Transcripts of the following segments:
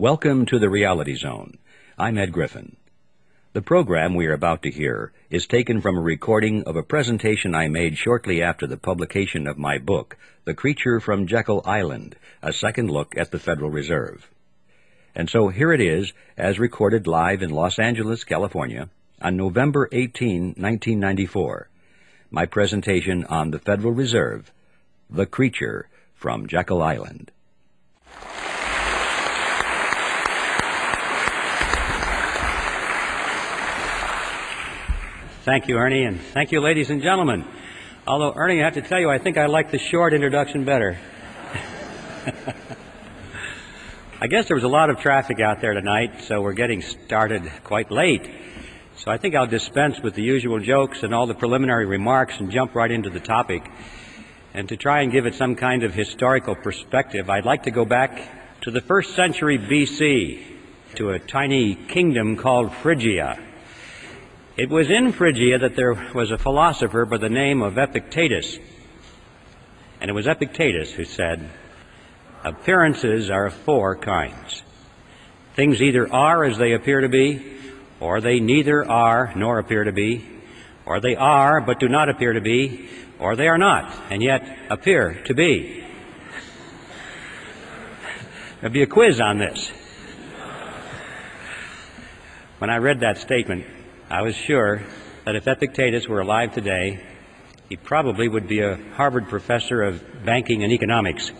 Welcome to the Reality Zone. I'm Ed Griffin. The program we are about to hear is taken from a recording of a presentation I made shortly after the publication of my book, The Creature from Jekyll Island, a second look at the Federal Reserve. And so here it is, as recorded live in Los Angeles, California, on November 18, 1994. My presentation on the Federal Reserve, The Creature from Jekyll Island. Thank you, Ernie, and thank you, ladies and gentlemen. Although, Ernie, I have to tell you, I think I like the short introduction better. I guess there was a lot of traffic out there tonight, so we're getting started quite late. So I think I'll dispense with the usual jokes and all the preliminary remarks and jump right into the topic. And to try and give it some kind of historical perspective, I'd like to go back to the first century BC, to a tiny kingdom called Phrygia. It was in Phrygia that there was a philosopher by the name of Epictetus. And it was Epictetus who said, Appearances are of four kinds. Things either are as they appear to be, or they neither are nor appear to be, or they are but do not appear to be, or they are not and yet appear to be. There'll be a quiz on this. When I read that statement, I was sure that if Epictetus were alive today, he probably would be a Harvard professor of banking and economics.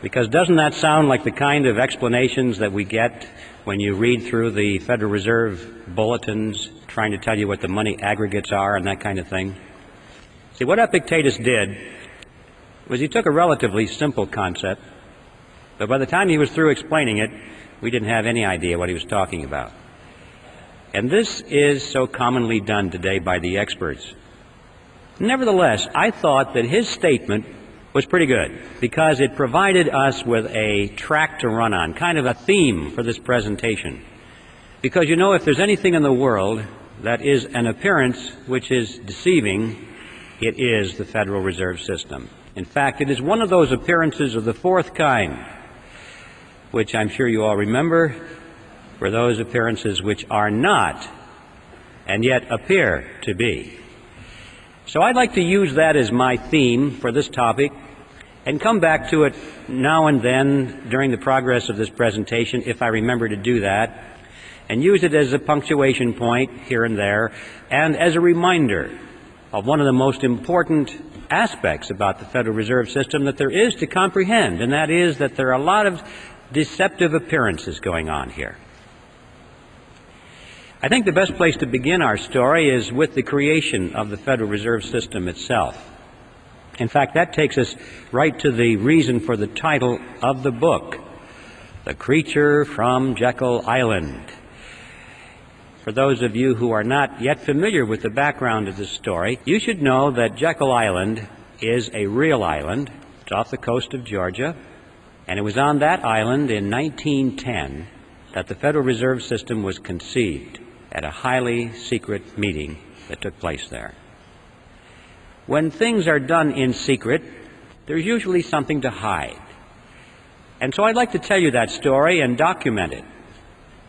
Because doesn't that sound like the kind of explanations that we get when you read through the Federal Reserve bulletins trying to tell you what the money aggregates are and that kind of thing? See, what Epictetus did was he took a relatively simple concept, but by the time he was through explaining it, we didn't have any idea what he was talking about. And this is so commonly done today by the experts. Nevertheless, I thought that his statement was pretty good because it provided us with a track to run on, kind of a theme for this presentation. Because you know, if there's anything in the world that is an appearance which is deceiving, it is the Federal Reserve System. In fact, it is one of those appearances of the fourth kind, which I'm sure you all remember, for those appearances which are not and yet appear to be. So I'd like to use that as my theme for this topic and come back to it now and then during the progress of this presentation, if I remember to do that, and use it as a punctuation point here and there, and as a reminder of one of the most important aspects about the Federal Reserve System that there is to comprehend, and that is that there are a lot of deceptive appearances going on here. I think the best place to begin our story is with the creation of the Federal Reserve System itself. In fact, that takes us right to the reason for the title of the book, The Creature from Jekyll Island. For those of you who are not yet familiar with the background of this story, you should know that Jekyll Island is a real island. It's off the coast of Georgia, and it was on that island in 1910 that the Federal Reserve System was conceived at a highly secret meeting that took place there. When things are done in secret, there's usually something to hide. And so I'd like to tell you that story and document it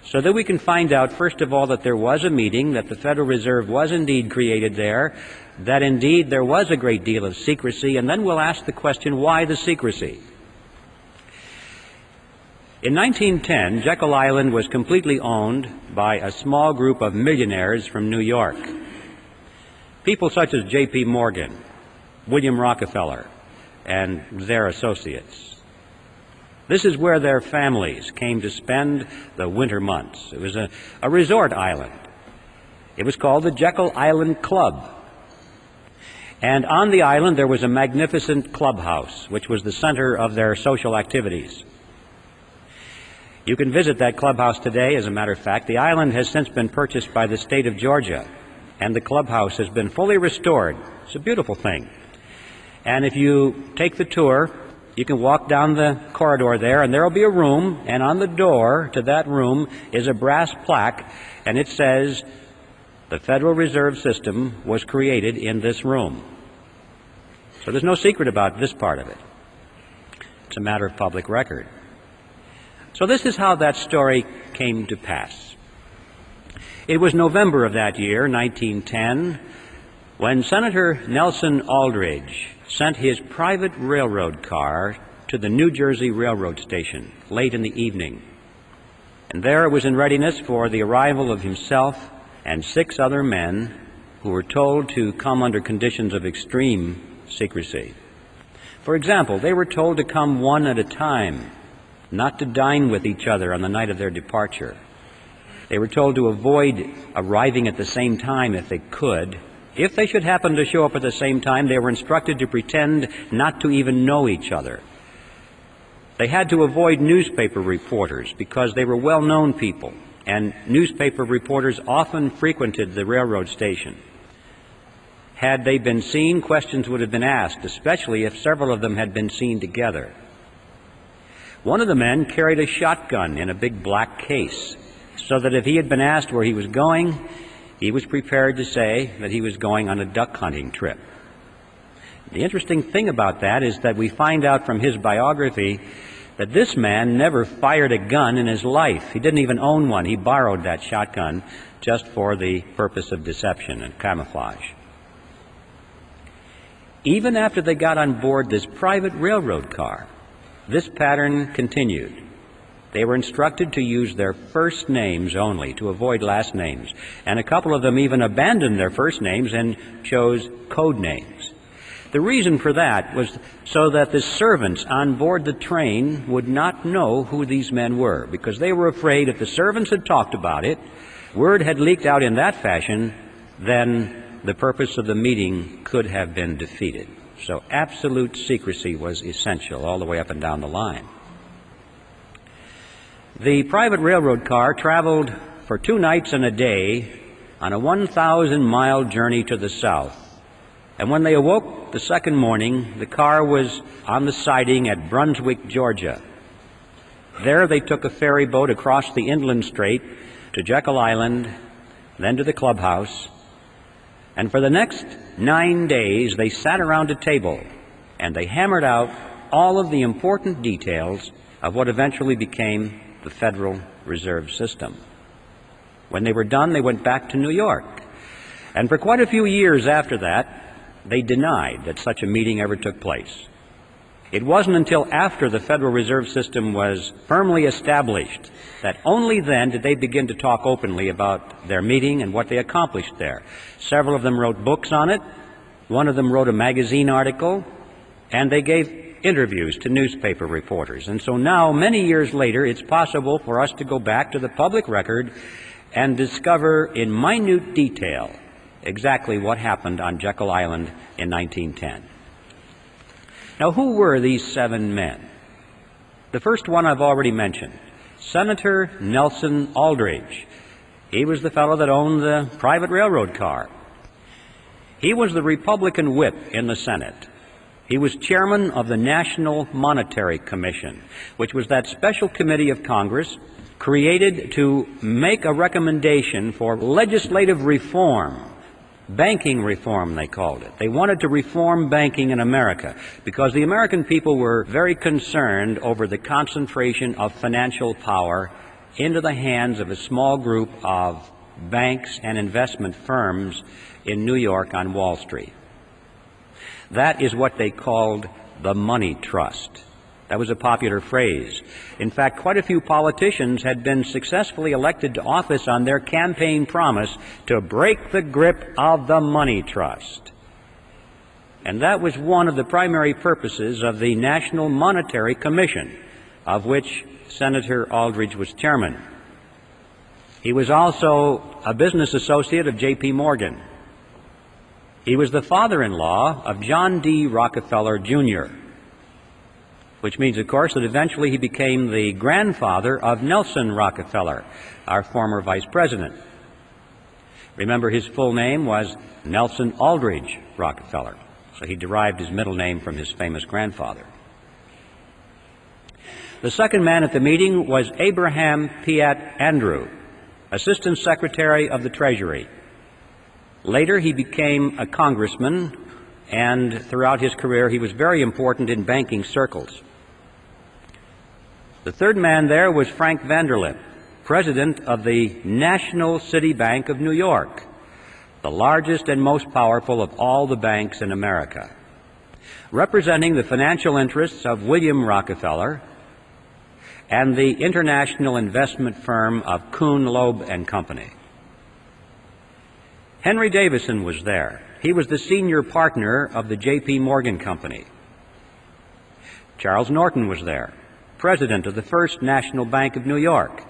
so that we can find out, first of all, that there was a meeting, that the Federal Reserve was indeed created there, that indeed there was a great deal of secrecy, and then we'll ask the question, why the secrecy? In 1910, Jekyll Island was completely owned by a small group of millionaires from New York. People such as J.P. Morgan, William Rockefeller, and their associates. This is where their families came to spend the winter months. It was a, a resort island. It was called the Jekyll Island Club. And on the island there was a magnificent clubhouse, which was the center of their social activities. You can visit that clubhouse today, as a matter of fact. The island has since been purchased by the state of Georgia, and the clubhouse has been fully restored. It's a beautiful thing. And if you take the tour, you can walk down the corridor there, and there will be a room, and on the door to that room is a brass plaque, and it says, The Federal Reserve System was created in this room. So there's no secret about this part of it. It's a matter of public record. So this is how that story came to pass. It was November of that year, 1910, when Senator Nelson Aldrich sent his private railroad car to the New Jersey Railroad Station late in the evening. And there it was in readiness for the arrival of himself and six other men who were told to come under conditions of extreme secrecy. For example, they were told to come one at a time, not to dine with each other on the night of their departure. They were told to avoid arriving at the same time if they could. If they should happen to show up at the same time, they were instructed to pretend not to even know each other. They had to avoid newspaper reporters because they were well known people, and newspaper reporters often frequented the railroad station. Had they been seen, questions would have been asked, especially if several of them had been seen together. One of the men carried a shotgun in a big black case, so that if he had been asked where he was going, he was prepared to say that he was going on a duck hunting trip. The interesting thing about that is that we find out from his biography that this man never fired a gun in his life. He didn't even own one. He borrowed that shotgun just for the purpose of deception and camouflage. Even after they got on board this private railroad car, this pattern continued. They were instructed to use their first names only to avoid last names, and a couple of them even abandoned their first names and chose code names. The reason for that was so that the servants on board the train would not know who these men were, because they were afraid if the servants had talked about it, word had leaked out in that fashion, then the purpose of the meeting could have been defeated. So absolute secrecy was essential all the way up and down the line. The private railroad car traveled for two nights and a day on a 1,000 mile journey to the south. And when they awoke the second morning, the car was on the siding at Brunswick, Georgia. There they took a ferry boat across the inland strait to Jekyll Island, then to the clubhouse, and for the next nine days, they sat around a table and they hammered out all of the important details of what eventually became the Federal Reserve System. When they were done, they went back to New York. And for quite a few years after that, they denied that such a meeting ever took place. It wasn't until after the Federal Reserve System was firmly established that only then did they begin to talk openly about their meeting and what they accomplished there. Several of them wrote books on it. One of them wrote a magazine article, and they gave interviews to newspaper reporters. And so now, many years later, it's possible for us to go back to the public record and discover in minute detail exactly what happened on Jekyll Island in 1910. Now, who were these seven men? The first one I've already mentioned Senator Nelson Aldrich. He was the fellow that owned the private railroad car. He was the Republican whip in the Senate. He was chairman of the National Monetary Commission, which was that special committee of Congress created to make a recommendation for legislative reform Banking reform, they called it. They wanted to reform banking in America because the American people were very concerned over the concentration of financial power into the hands of a small group of banks and investment firms in New York on Wall Street. That is what they called the money trust. That was a popular phrase. In fact, quite a few politicians had been successfully elected to office on their campaign promise to break the grip of the money trust. And that was one of the primary purposes of the National Monetary Commission, of which Senator Aldrich was chairman. He was also a business associate of J.P. Morgan. He was the father in law of John D. Rockefeller, Jr which means, of course, that eventually he became the grandfather of Nelson Rockefeller, our former vice president. Remember, his full name was Nelson Aldrich Rockefeller, so he derived his middle name from his famous grandfather. The second man at the meeting was Abraham Piatt Andrew, Assistant Secretary of the Treasury. Later, he became a congressman, and throughout his career, he was very important in banking circles. The third man there was Frank Vanderlip, president of the National City Bank of New York, the largest and most powerful of all the banks in America, representing the financial interests of William Rockefeller and the international investment firm of Kuhn Loeb and Company. Henry Davison was there. He was the senior partner of the J.P. Morgan Company. Charles Norton was there, president of the First National Bank of New York,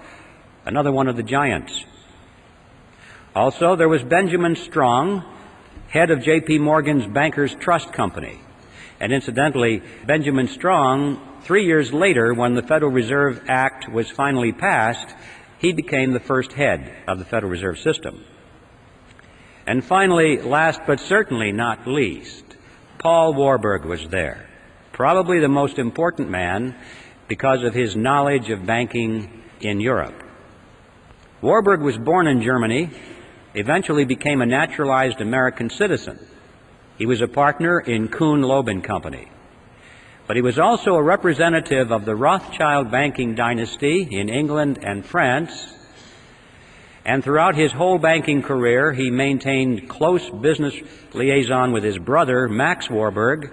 another one of the giants. Also, there was Benjamin Strong, head of J.P. Morgan's Bankers Trust Company. And incidentally, Benjamin Strong, three years later, when the Federal Reserve Act was finally passed, he became the first head of the Federal Reserve System. And finally, last but certainly not least, Paul Warburg was there, probably the most important man because of his knowledge of banking in Europe. Warburg was born in Germany, eventually became a naturalized American citizen. He was a partner in Kuhn Loeb Company. But he was also a representative of the Rothschild banking dynasty in England and France. And throughout his whole banking career, he maintained close business liaison with his brother, Max Warburg,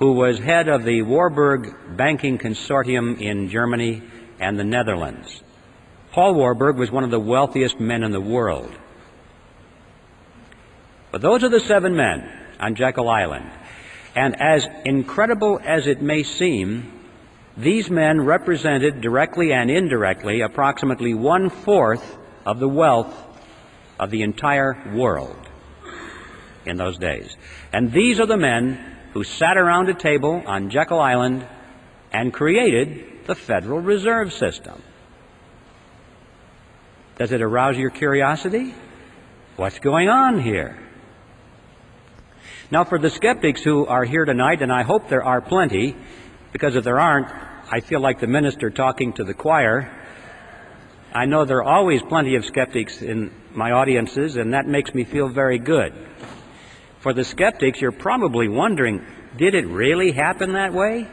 who was head of the Warburg Banking Consortium in Germany and the Netherlands. Paul Warburg was one of the wealthiest men in the world. But those are the seven men on Jekyll Island. And as incredible as it may seem, these men represented directly and indirectly approximately one fourth of the wealth of the entire world in those days. And these are the men who sat around a table on Jekyll Island and created the Federal Reserve System. Does it arouse your curiosity? What's going on here? Now, for the skeptics who are here tonight, and I hope there are plenty, because if there aren't, I feel like the minister talking to the choir. I know there are always plenty of skeptics in my audiences, and that makes me feel very good. For the skeptics, you're probably wondering did it really happen that way?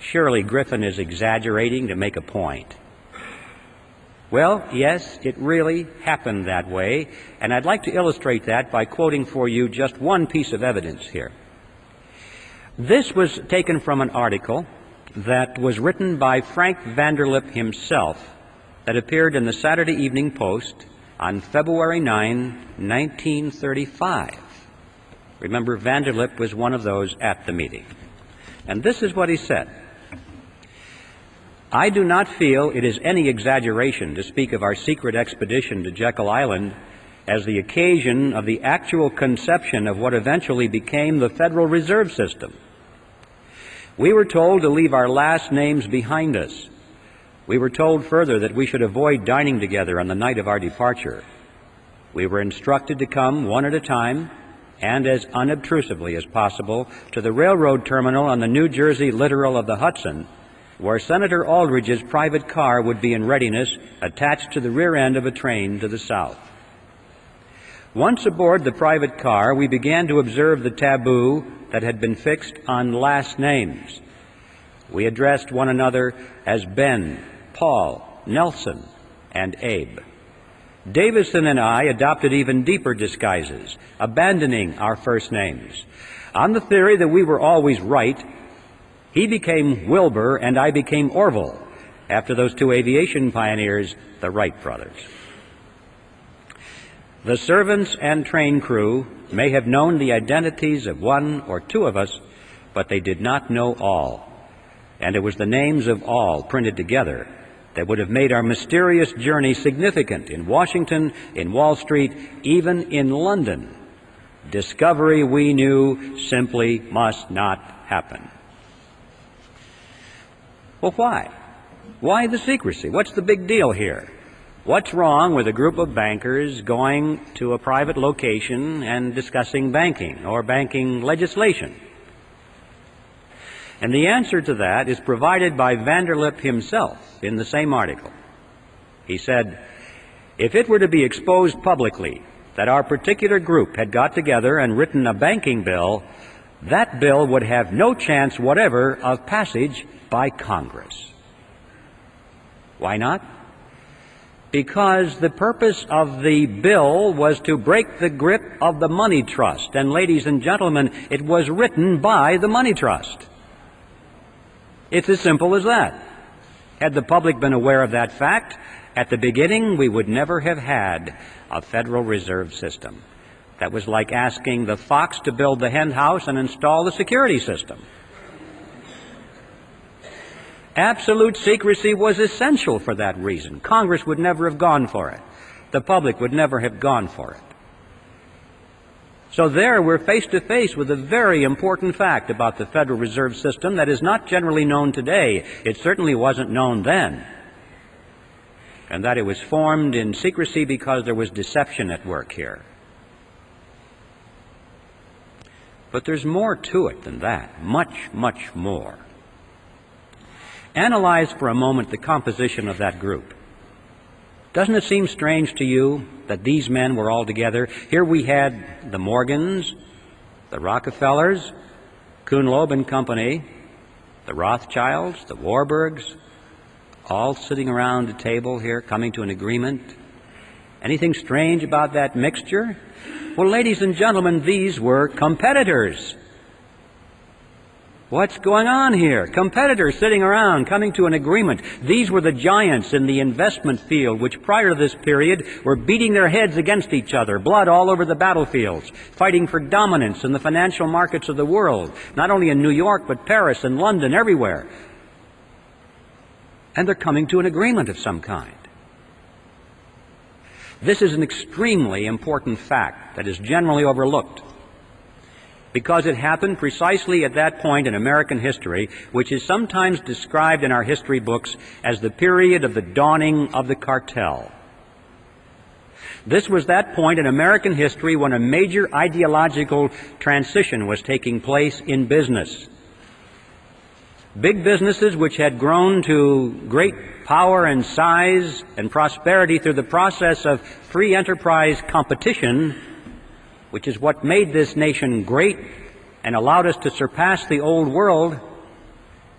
Surely Griffin is exaggerating to make a point. Well, yes, it really happened that way, and I'd like to illustrate that by quoting for you just one piece of evidence here. This was taken from an article that was written by Frank Vanderlip himself that appeared in the Saturday Evening Post on February 9, 1935. Remember, Vanderlip was one of those at the meeting. And this is what he said. I do not feel it is any exaggeration to speak of our secret expedition to Jekyll Island as the occasion of the actual conception of what eventually became the Federal Reserve System. We were told to leave our last names behind us. We were told further that we should avoid dining together on the night of our departure. We were instructed to come one at a time and as unobtrusively as possible to the railroad terminal on the New Jersey littoral of the Hudson where Senator Aldrich's private car would be in readiness attached to the rear end of a train to the south. Once aboard the private car, we began to observe the taboo that had been fixed on last names. We addressed one another as Ben, Paul, Nelson, and Abe. Davison and I adopted even deeper disguises, abandoning our first names, on the theory that we were always right he became Wilbur and I became Orville after those two aviation pioneers, the Wright brothers. The servants and train crew may have known the identities of one or two of us, but they did not know all. And it was the names of all printed together that would have made our mysterious journey significant in Washington, in Wall Street, even in London. Discovery, we knew, simply must not happen. Well, why? Why the secrecy? What's the big deal here? What's wrong with a group of bankers going to a private location and discussing banking or banking legislation? And the answer to that is provided by Vanderlip himself in the same article. He said, if it were to be exposed publicly that our particular group had got together and written a banking bill, that bill would have no chance whatever of passage by Congress. Why not? Because the purpose of the bill was to break the grip of the money trust. And ladies and gentlemen, it was written by the money trust. It's as simple as that. Had the public been aware of that fact, at the beginning we would never have had a Federal Reserve System. That was like asking the fox to build the hen house and install the security system. Absolute secrecy was essential for that reason. Congress would never have gone for it. The public would never have gone for it. So there we're face to face with a very important fact about the Federal Reserve System that is not generally known today. It certainly wasn't known then. And that it was formed in secrecy because there was deception at work here. But there's more to it than that. Much, much more. Analyze for a moment the composition of that group. Doesn't it seem strange to you that these men were all together? Here we had the Morgans, the Rockefellers, Kuhn Loeb and Company, the Rothschilds, the Warburgs, all sitting around a table here, coming to an agreement. Anything strange about that mixture? Well, ladies and gentlemen, these were competitors. What's going on here? Competitors sitting around, coming to an agreement. These were the giants in the investment field, which prior to this period were beating their heads against each other, blood all over the battlefields, fighting for dominance in the financial markets of the world, not only in New York, but Paris and London, everywhere. And they're coming to an agreement of some kind. This is an extremely important fact that is generally overlooked because it happened precisely at that point in American history, which is sometimes described in our history books as the period of the dawning of the cartel. This was that point in American history when a major ideological transition was taking place in business. Big businesses which had grown to great power and size and prosperity through the process of free enterprise competition which is what made this nation great and allowed us to surpass the old world,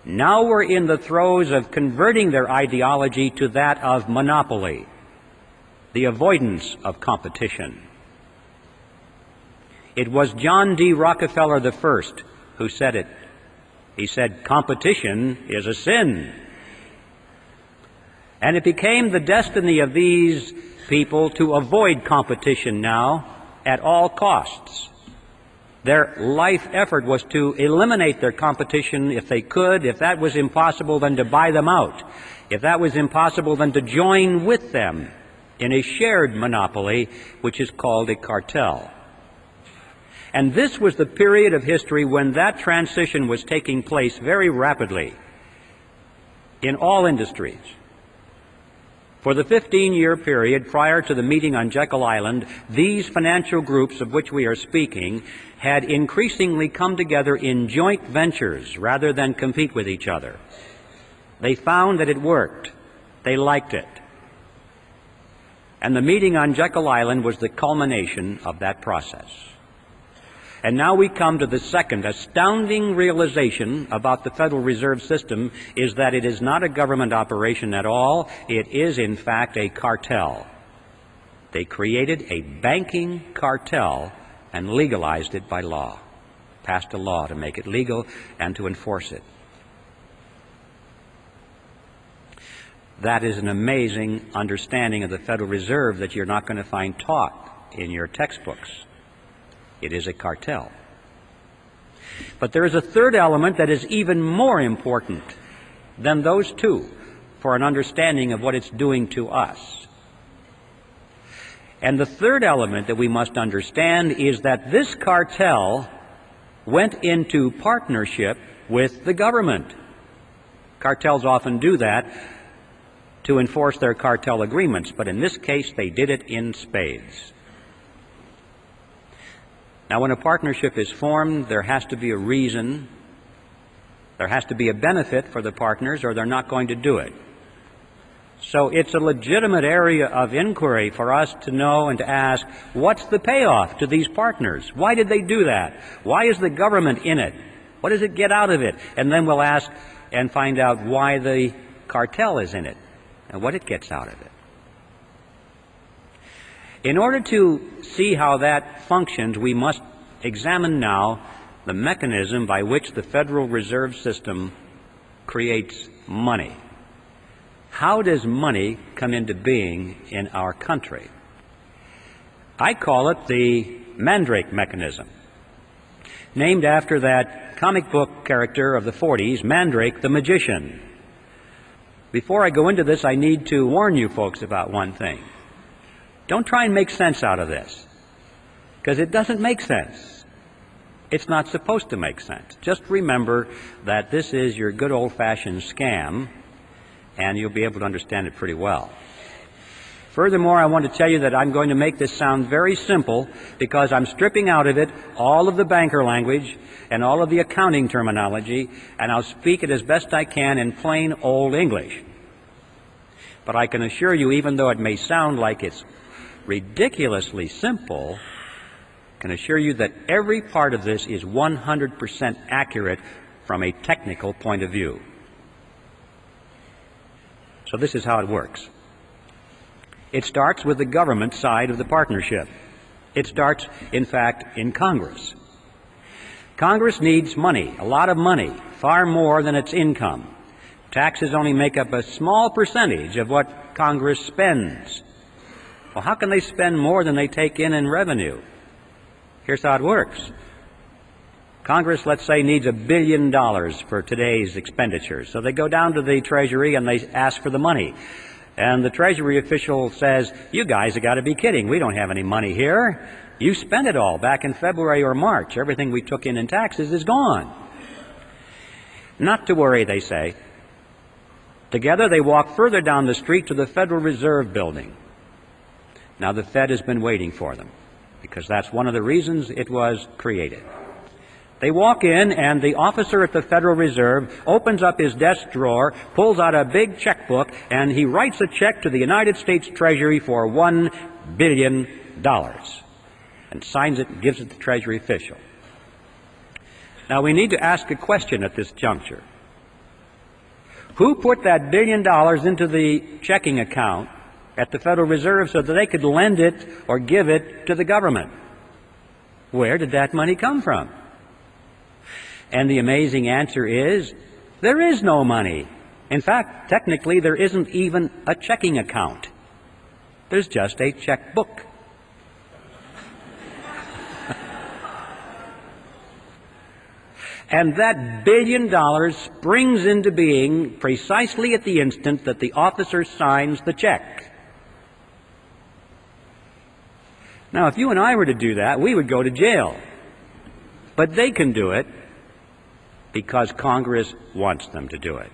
now we're in the throes of converting their ideology to that of monopoly, the avoidance of competition. It was John D. Rockefeller I who said it. He said, competition is a sin. And it became the destiny of these people to avoid competition now at all costs. Their life effort was to eliminate their competition if they could. If that was impossible, then to buy them out. If that was impossible, then to join with them in a shared monopoly, which is called a cartel. And this was the period of history when that transition was taking place very rapidly in all industries. For the 15 year period prior to the meeting on Jekyll Island, these financial groups of which we are speaking had increasingly come together in joint ventures rather than compete with each other. They found that it worked. They liked it. And the meeting on Jekyll Island was the culmination of that process. And now we come to the second astounding realization about the Federal Reserve System is that it is not a government operation at all. It is, in fact, a cartel. They created a banking cartel and legalized it by law, passed a law to make it legal and to enforce it. That is an amazing understanding of the Federal Reserve that you're not going to find taught in your textbooks. It is a cartel. But there is a third element that is even more important than those two for an understanding of what it's doing to us. And the third element that we must understand is that this cartel went into partnership with the government. Cartels often do that to enforce their cartel agreements, but in this case they did it in spades. Now, when a partnership is formed, there has to be a reason, there has to be a benefit for the partners, or they're not going to do it. So it's a legitimate area of inquiry for us to know and to ask, what's the payoff to these partners? Why did they do that? Why is the government in it? What does it get out of it? And then we'll ask and find out why the cartel is in it. and what it gets out of it. In order to see how that functions, we must examine now the mechanism by which the Federal Reserve System creates money. How does money come into being in our country? I call it the Mandrake mechanism, named after that comic book character of the 40s, Mandrake the magician. Before I go into this, I need to warn you folks about one thing. Don't try and make sense out of this, because it doesn't make sense. It's not supposed to make sense. Just remember that this is your good old fashioned scam, and you'll be able to understand it pretty well. Furthermore, I want to tell you that I'm going to make this sound very simple because I'm stripping out of it all of the banker language and all of the accounting terminology, and I'll speak it as best I can in plain old English. But I can assure you, even though it may sound like it's ridiculously simple, can assure you that every part of this is 100% accurate from a technical point of view. So this is how it works. It starts with the government side of the partnership. It starts, in fact, in Congress. Congress needs money, a lot of money, far more than its income. Taxes only make up a small percentage of what Congress spends. Well, how can they spend more than they take in in revenue? Here's how it works. Congress, let's say, needs a billion dollars for today's expenditures. So they go down to the Treasury and they ask for the money. And the Treasury official says, You guys have got to be kidding. We don't have any money here. You spent it all back in February or March. Everything we took in in taxes is gone. Not to worry, they say. Together, they walk further down the street to the Federal Reserve Building. Now, the Fed has been waiting for them because that's one of the reasons it was created. They walk in, and the officer at the Federal Reserve opens up his desk drawer, pulls out a big checkbook, and he writes a check to the United States Treasury for one billion dollars and signs it and gives it to the Treasury official. Now, we need to ask a question at this juncture. Who put that billion dollars into the checking account at the Federal Reserve so that they could lend it or give it to the government? Where did that money come from? And the amazing answer is there is no money. In fact, technically, there isn't even a checking account. There's just a checkbook. and that billion dollars springs into being precisely at the instant that the officer signs the check. Now, if you and I were to do that, we would go to jail. But they can do it because Congress wants them to do it.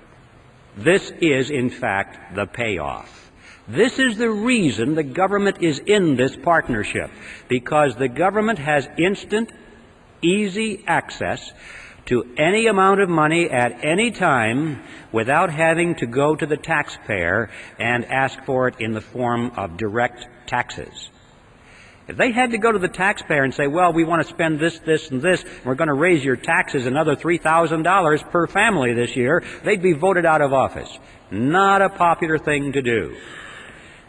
This is, in fact, the payoff. This is the reason the government is in this partnership, because the government has instant, easy access to any amount of money at any time without having to go to the taxpayer and ask for it in the form of direct taxes. If they had to go to the taxpayer and say, well, we want to spend this, this, and this, and we're going to raise your taxes another $3,000 per family this year, they'd be voted out of office. Not a popular thing to do.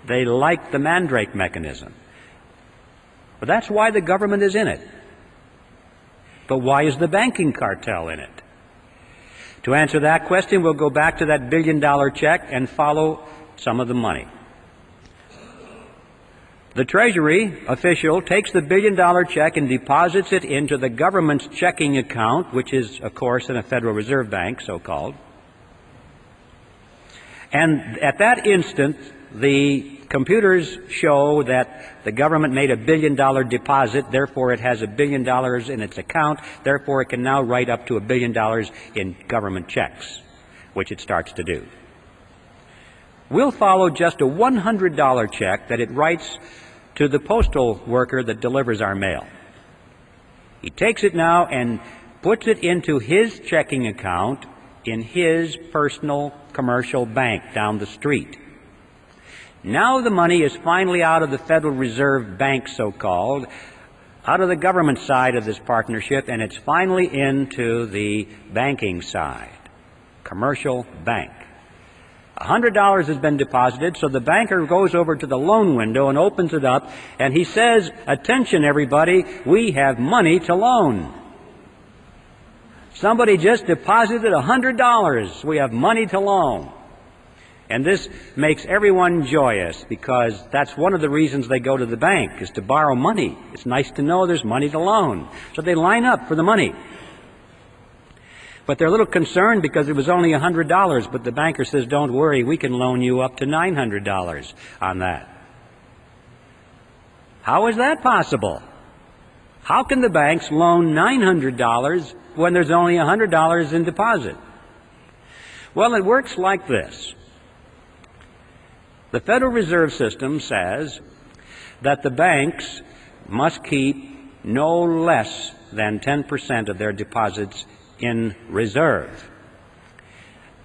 They like the mandrake mechanism. But that's why the government is in it. But why is the banking cartel in it? To answer that question, we'll go back to that billion dollar check and follow some of the money. The Treasury official takes the billion dollar check and deposits it into the government's checking account, which is, of course, in a Federal Reserve Bank, so called. And at that instant, the computers show that the government made a billion dollar deposit, therefore it has a billion dollars in its account, therefore it can now write up to a billion dollars in government checks, which it starts to do. We'll follow just a $100 check that it writes to the postal worker that delivers our mail. He takes it now and puts it into his checking account in his personal commercial bank down the street. Now the money is finally out of the Federal Reserve Bank, so called, out of the government side of this partnership, and it's finally into the banking side, commercial bank. $100 has been deposited, so the banker goes over to the loan window and opens it up, and he says, Attention, everybody, we have money to loan. Somebody just deposited $100. We have money to loan. And this makes everyone joyous because that's one of the reasons they go to the bank is to borrow money. It's nice to know there's money to loan. So they line up for the money. But they're a little concerned because it was only $100, but the banker says, don't worry, we can loan you up to $900 on that. How is that possible? How can the banks loan $900 when there's only $100 in deposit? Well, it works like this. The Federal Reserve System says that the banks must keep no less than 10% of their deposits in reserve.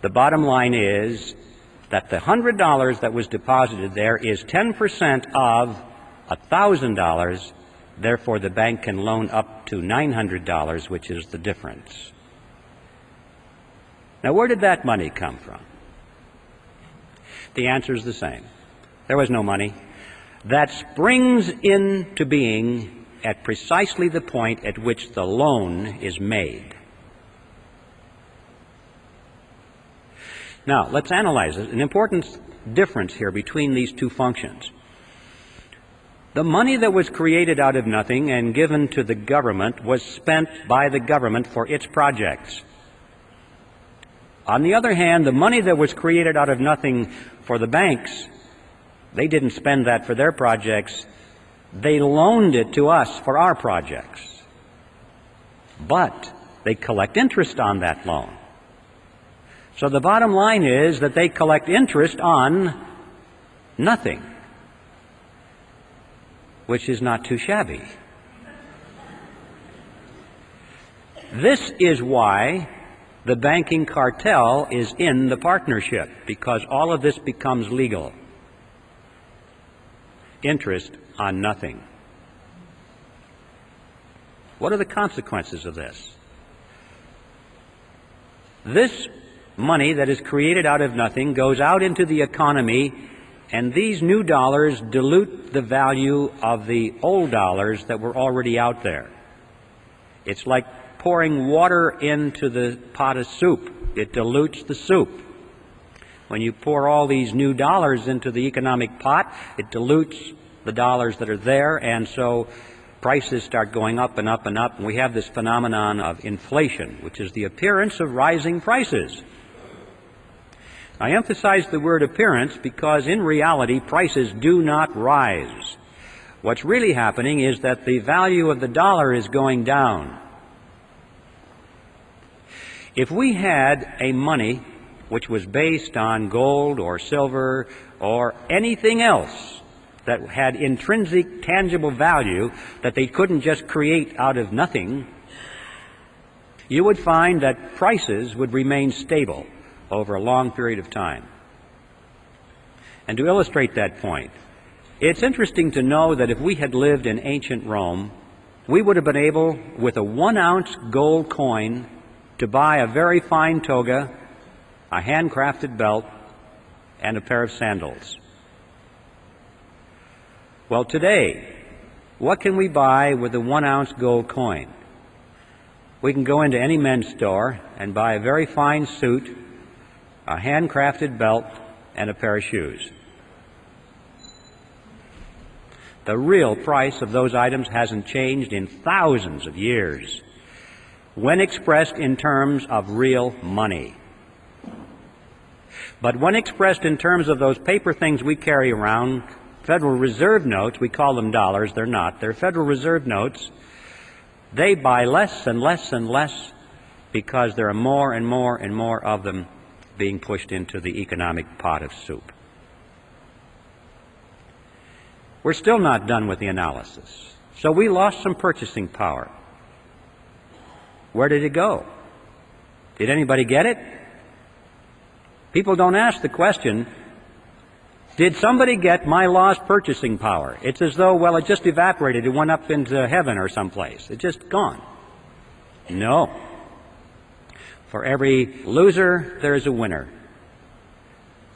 The bottom line is that the $100 that was deposited there is 10% of $1,000. Therefore, the bank can loan up to $900, which is the difference. Now, where did that money come from? The answer is the same. There was no money. That springs into being at precisely the point at which the loan is made. Now, let's analyze it. An important difference here between these two functions. The money that was created out of nothing and given to the government was spent by the government for its projects. On the other hand, the money that was created out of nothing for the banks, they didn't spend that for their projects. They loaned it to us for our projects. But they collect interest on that loan. So the bottom line is that they collect interest on nothing, which is not too shabby. This is why the banking cartel is in the partnership, because all of this becomes legal. Interest on nothing. What are the consequences of this? This money that is created out of nothing goes out into the economy, and these new dollars dilute the value of the old dollars that were already out there. It's like pouring water into the pot of soup. It dilutes the soup. When you pour all these new dollars into the economic pot, it dilutes the dollars that are there, and so prices start going up and up and up, and we have this phenomenon of inflation, which is the appearance of rising prices. I emphasize the word appearance because in reality prices do not rise. What's really happening is that the value of the dollar is going down. If we had a money which was based on gold or silver or anything else that had intrinsic tangible value that they couldn't just create out of nothing, you would find that prices would remain stable over a long period of time. And to illustrate that point, it's interesting to know that if we had lived in ancient Rome, we would have been able, with a one ounce gold coin, to buy a very fine toga, a handcrafted belt, and a pair of sandals. Well, today, what can we buy with a one ounce gold coin? We can go into any men's store and buy a very fine suit a handcrafted belt, and a pair of shoes. The real price of those items hasn't changed in thousands of years when expressed in terms of real money. But when expressed in terms of those paper things we carry around, Federal Reserve notes, we call them dollars, they're not, they're Federal Reserve notes, they buy less and less and less because there are more and more and more of them being pushed into the economic pot of soup. We're still not done with the analysis. So we lost some purchasing power. Where did it go? Did anybody get it? People don't ask the question, did somebody get my lost purchasing power? It's as though, well, it just evaporated. It went up into heaven or someplace. It's just gone. No. For every loser, there is a winner.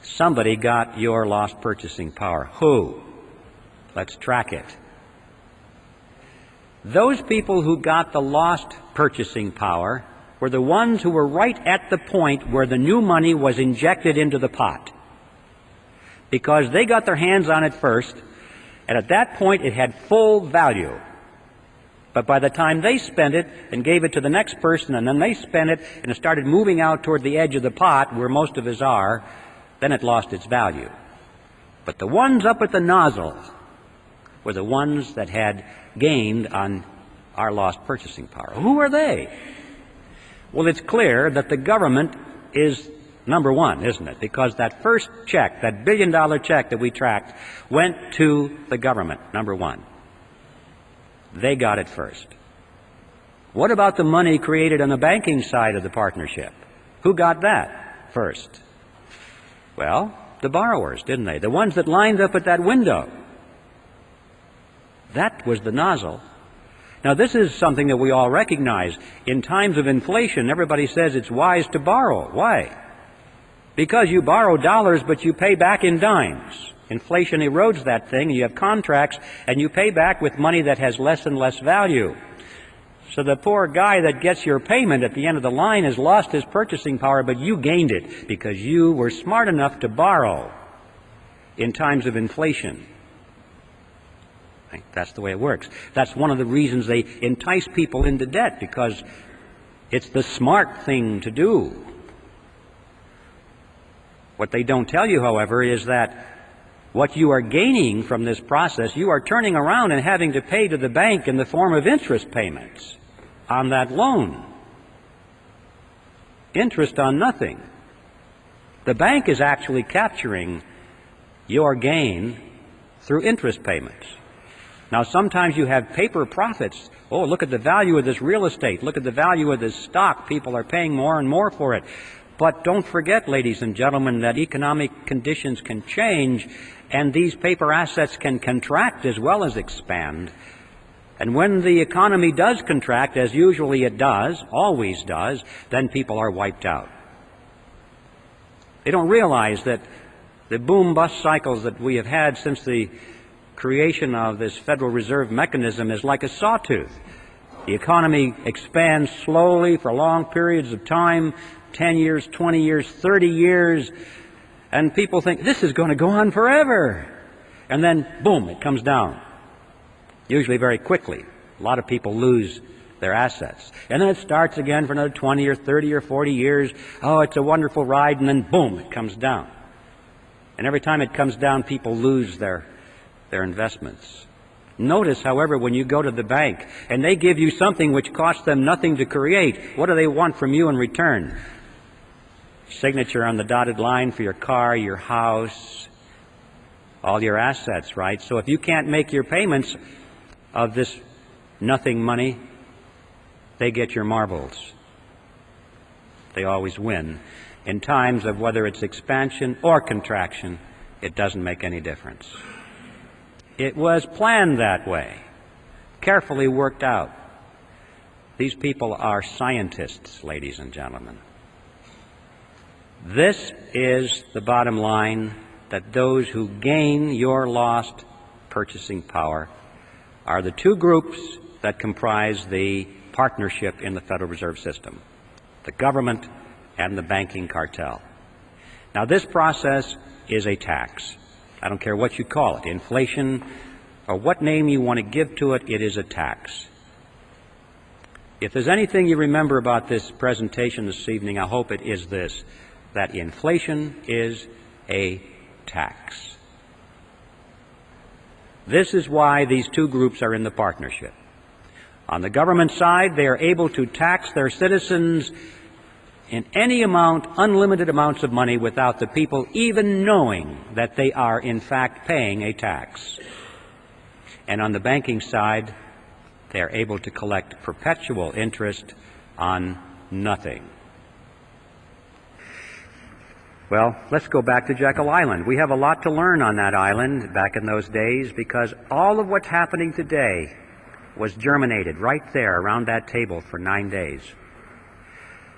Somebody got your lost purchasing power. Who? Let's track it. Those people who got the lost purchasing power were the ones who were right at the point where the new money was injected into the pot. Because they got their hands on it first, and at that point it had full value. But by the time they spent it and gave it to the next person, and then they spent it and it started moving out toward the edge of the pot where most of us are, then it lost its value. But the ones up at the nozzle were the ones that had gained on our lost purchasing power. Who are they? Well, it's clear that the government is number one, isn't it? Because that first check, that billion dollar check that we tracked, went to the government, number one. They got it first. What about the money created on the banking side of the partnership? Who got that first? Well, the borrowers, didn't they? The ones that lined up at that window. That was the nozzle. Now, this is something that we all recognize. In times of inflation, everybody says it's wise to borrow. Why? Because you borrow dollars, but you pay back in dimes. Inflation erodes that thing. You have contracts, and you pay back with money that has less and less value. So the poor guy that gets your payment at the end of the line has lost his purchasing power, but you gained it because you were smart enough to borrow in times of inflation. That's the way it works. That's one of the reasons they entice people into debt because it's the smart thing to do. What they don't tell you, however, is that what you are gaining from this process, you are turning around and having to pay to the bank in the form of interest payments on that loan. Interest on nothing. The bank is actually capturing your gain through interest payments. Now, sometimes you have paper profits. Oh, look at the value of this real estate. Look at the value of this stock. People are paying more and more for it. But don't forget, ladies and gentlemen, that economic conditions can change and these paper assets can contract as well as expand. And when the economy does contract, as usually it does, always does, then people are wiped out. They don't realize that the boom bust cycles that we have had since the creation of this Federal Reserve mechanism is like a sawtooth. The economy expands slowly for long periods of time 10 years, 20 years, 30 years and people think this is going to go on forever. And then, boom, it comes down. Usually very quickly. A lot of people lose their assets. And then it starts again for another 20 or 30 or 40 years. Oh, it's a wonderful ride, and then boom, it comes down. And every time it comes down, people lose their their investments. Notice, however, when you go to the bank and they give you something which costs them nothing to create, what do they want from you in return? Signature on the dotted line for your car, your house, all your assets, right? So if you can't make your payments of this nothing money, they get your marbles. They always win. In times of whether it's expansion or contraction, it doesn't make any difference. It was planned that way, carefully worked out. These people are scientists, ladies and gentlemen. This is the bottom line that those who gain your lost purchasing power are the two groups that comprise the partnership in the Federal Reserve System the government and the banking cartel. Now, this process is a tax. I don't care what you call it, inflation or what name you want to give to it, it is a tax. If there's anything you remember about this presentation this evening, I hope it is this that inflation is a tax. This is why these two groups are in the partnership. On the government side, they are able to tax their citizens in any amount, unlimited amounts of money without the people even knowing that they are in fact paying a tax. And on the banking side, they are able to collect perpetual interest on nothing. Well, let's go back to Jekyll Island. We have a lot to learn on that island back in those days because all of what's happening today was germinated right there around that table for nine days.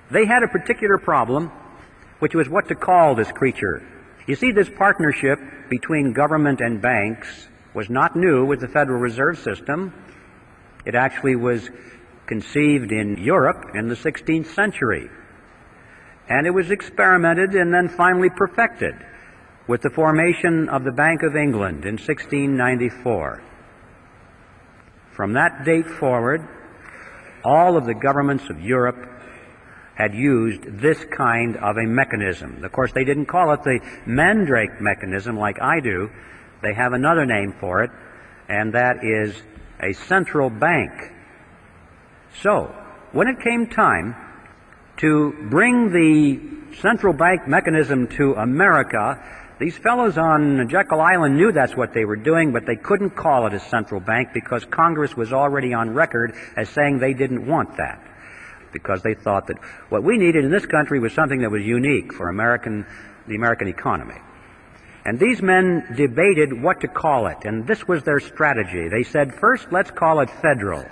They had a particular problem, which was what to call this creature You see, this partnership between government and banks was not new with the Federal Reserve System. It actually was conceived in Europe in the 16th century. And it was experimented and then finally perfected with the formation of the Bank of England in 1694. From that date forward, all of the governments of Europe had used this kind of a mechanism. Of course, they didn't call it the Mandrake mechanism like I do. They have another name for it, and that is a central bank. So, when it came time to bring the central bank mechanism to America, these fellows on Jekyll Island knew that's what they were doing, but they couldn't call it a central bank because Congress was already on record as saying they didn't want that. Because they thought that what we needed in this country was something that was unique for American, the American economy. And these men debated what to call it, and this was their strategy. They said, first, let's call it federal,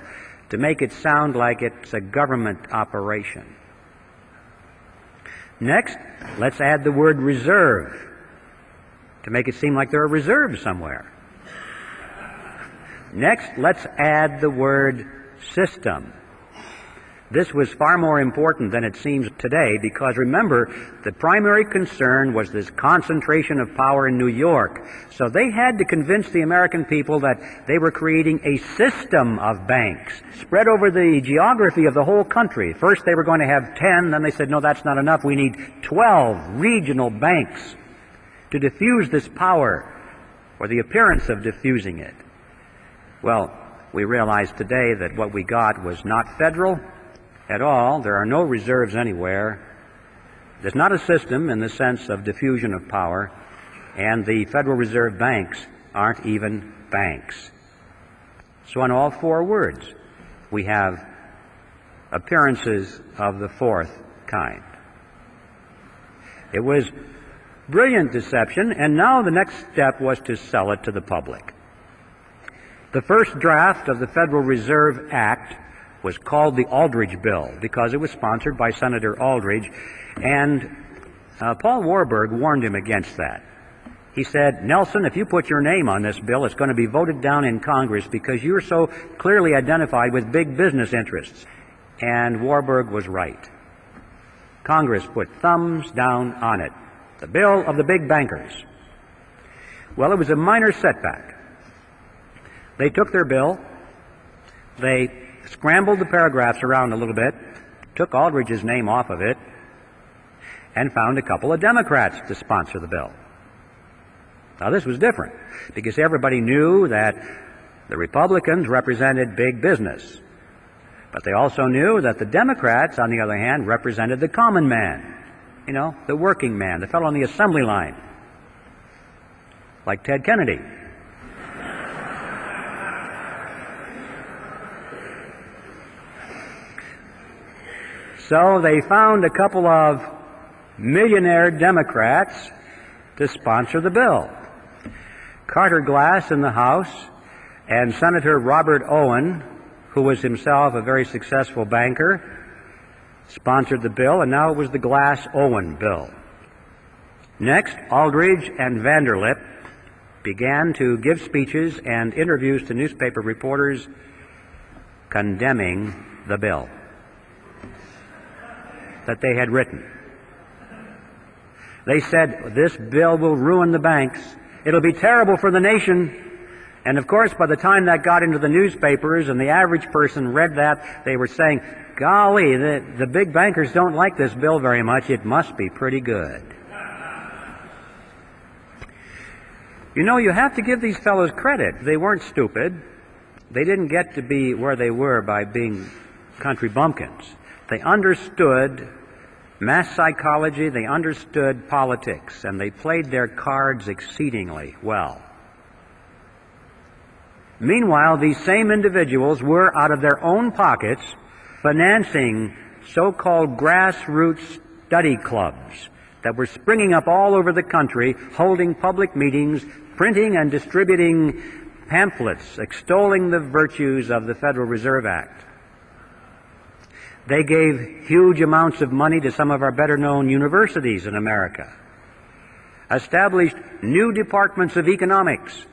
to make it sound like it's a government operation. Next, let's add the word reserve, to make it seem like there are reserves somewhere. Next, let's add the word system, this was far more important than it seems today because remember, the primary concern was this concentration of power in New York. So they had to convince the American people that they were creating a system of banks spread over the geography of the whole country. First they were going to have 10, then they said, no, that's not enough. We need 12 regional banks to diffuse this power or the appearance of diffusing it. Well, we realize today that what we got was not federal, at all. There are no reserves anywhere. There's not a system in the sense of diffusion of power, and the Federal Reserve banks aren't even banks. So, in all four words, we have appearances of the fourth kind. It was brilliant deception, and now the next step was to sell it to the public. The first draft of the Federal Reserve Act was called the Aldrich Bill because it was sponsored by Senator Aldrich, and uh, Paul Warburg warned him against that. He said, Nelson, if you put your name on this bill, it's going to be voted down in Congress because you're so clearly identified with big business interests. And Warburg was right. Congress put thumbs down on it. The bill of the big bankers. Well, it was a minor setback. They took their bill, they scrambled the paragraphs around a little bit, took Aldrich's name off of it, and found a couple of Democrats to sponsor the bill. Now, this was different because everybody knew that the Republicans represented big business. But they also knew that the Democrats, on the other hand, represented the common man. You know, the working man, the fellow on the assembly line. Like Ted Kennedy. So they found a couple of millionaire Democrats to sponsor the bill. Carter Glass in the House and Senator Robert Owen, who was himself a very successful banker, sponsored the bill, and now it was the Glass Owen bill. Next, Aldrich and Vanderlip began to give speeches and interviews to newspaper reporters condemning the bill that they had written. They said, this bill will ruin the banks. It'll be terrible for the nation. And of course, by the time that got into the newspapers and the average person read that, they were saying, golly, the, the big bankers don't like this bill very much. It must be pretty good. You know, you have to give these fellows credit. They weren't stupid. They didn't get to be where they were by being country bumpkins. They understood mass psychology, they understood politics, and they played their cards exceedingly well. Meanwhile, these same individuals were, out of their own pockets, financing so-called grassroots study clubs that were springing up all over the country, holding public meetings, printing and distributing pamphlets extolling the virtues of the Federal Reserve Act. They gave huge amounts of money to some of our better known universities in America. established new departments of economics,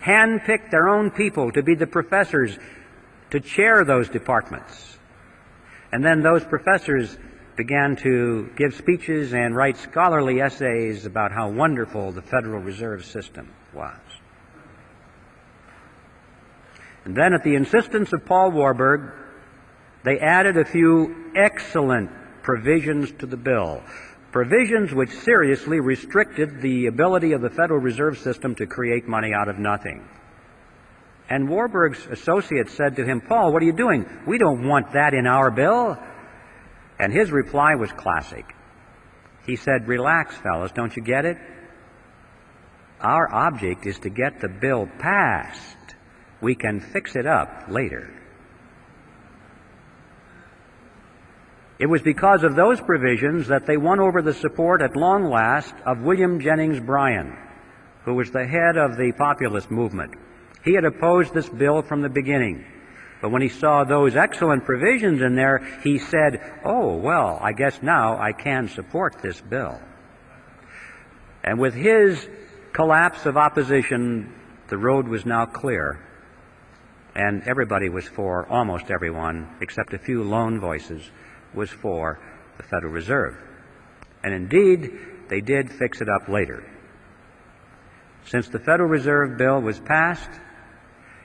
handpicked their own people to be the professors to chair those departments. And then those professors began to give speeches and write scholarly essays about how wonderful the Federal Reserve System was. And then, at the insistence of Paul Warburg, they added a few excellent provisions to the bill. Provisions which seriously restricted the ability of the Federal Reserve System to create money out of nothing. And Warburg's associates said to him, Paul, what are you doing? We don't want that in our bill. And his reply was classic. He said, Relax, fellas, don't you get it? Our object is to get the bill passed. We can fix it up later. It was because of those provisions that they won over the support at long last of William Jennings Bryan, who was the head of the populist movement. He had opposed this bill from the beginning. But when he saw those excellent provisions in there, he said, Oh, well, I guess now I can support this bill. And with his collapse of opposition, the road was now clear. And everybody was for, almost everyone, except a few lone voices, was for the Federal Reserve. And indeed, they did fix it up later. Since the Federal Reserve Bill was passed,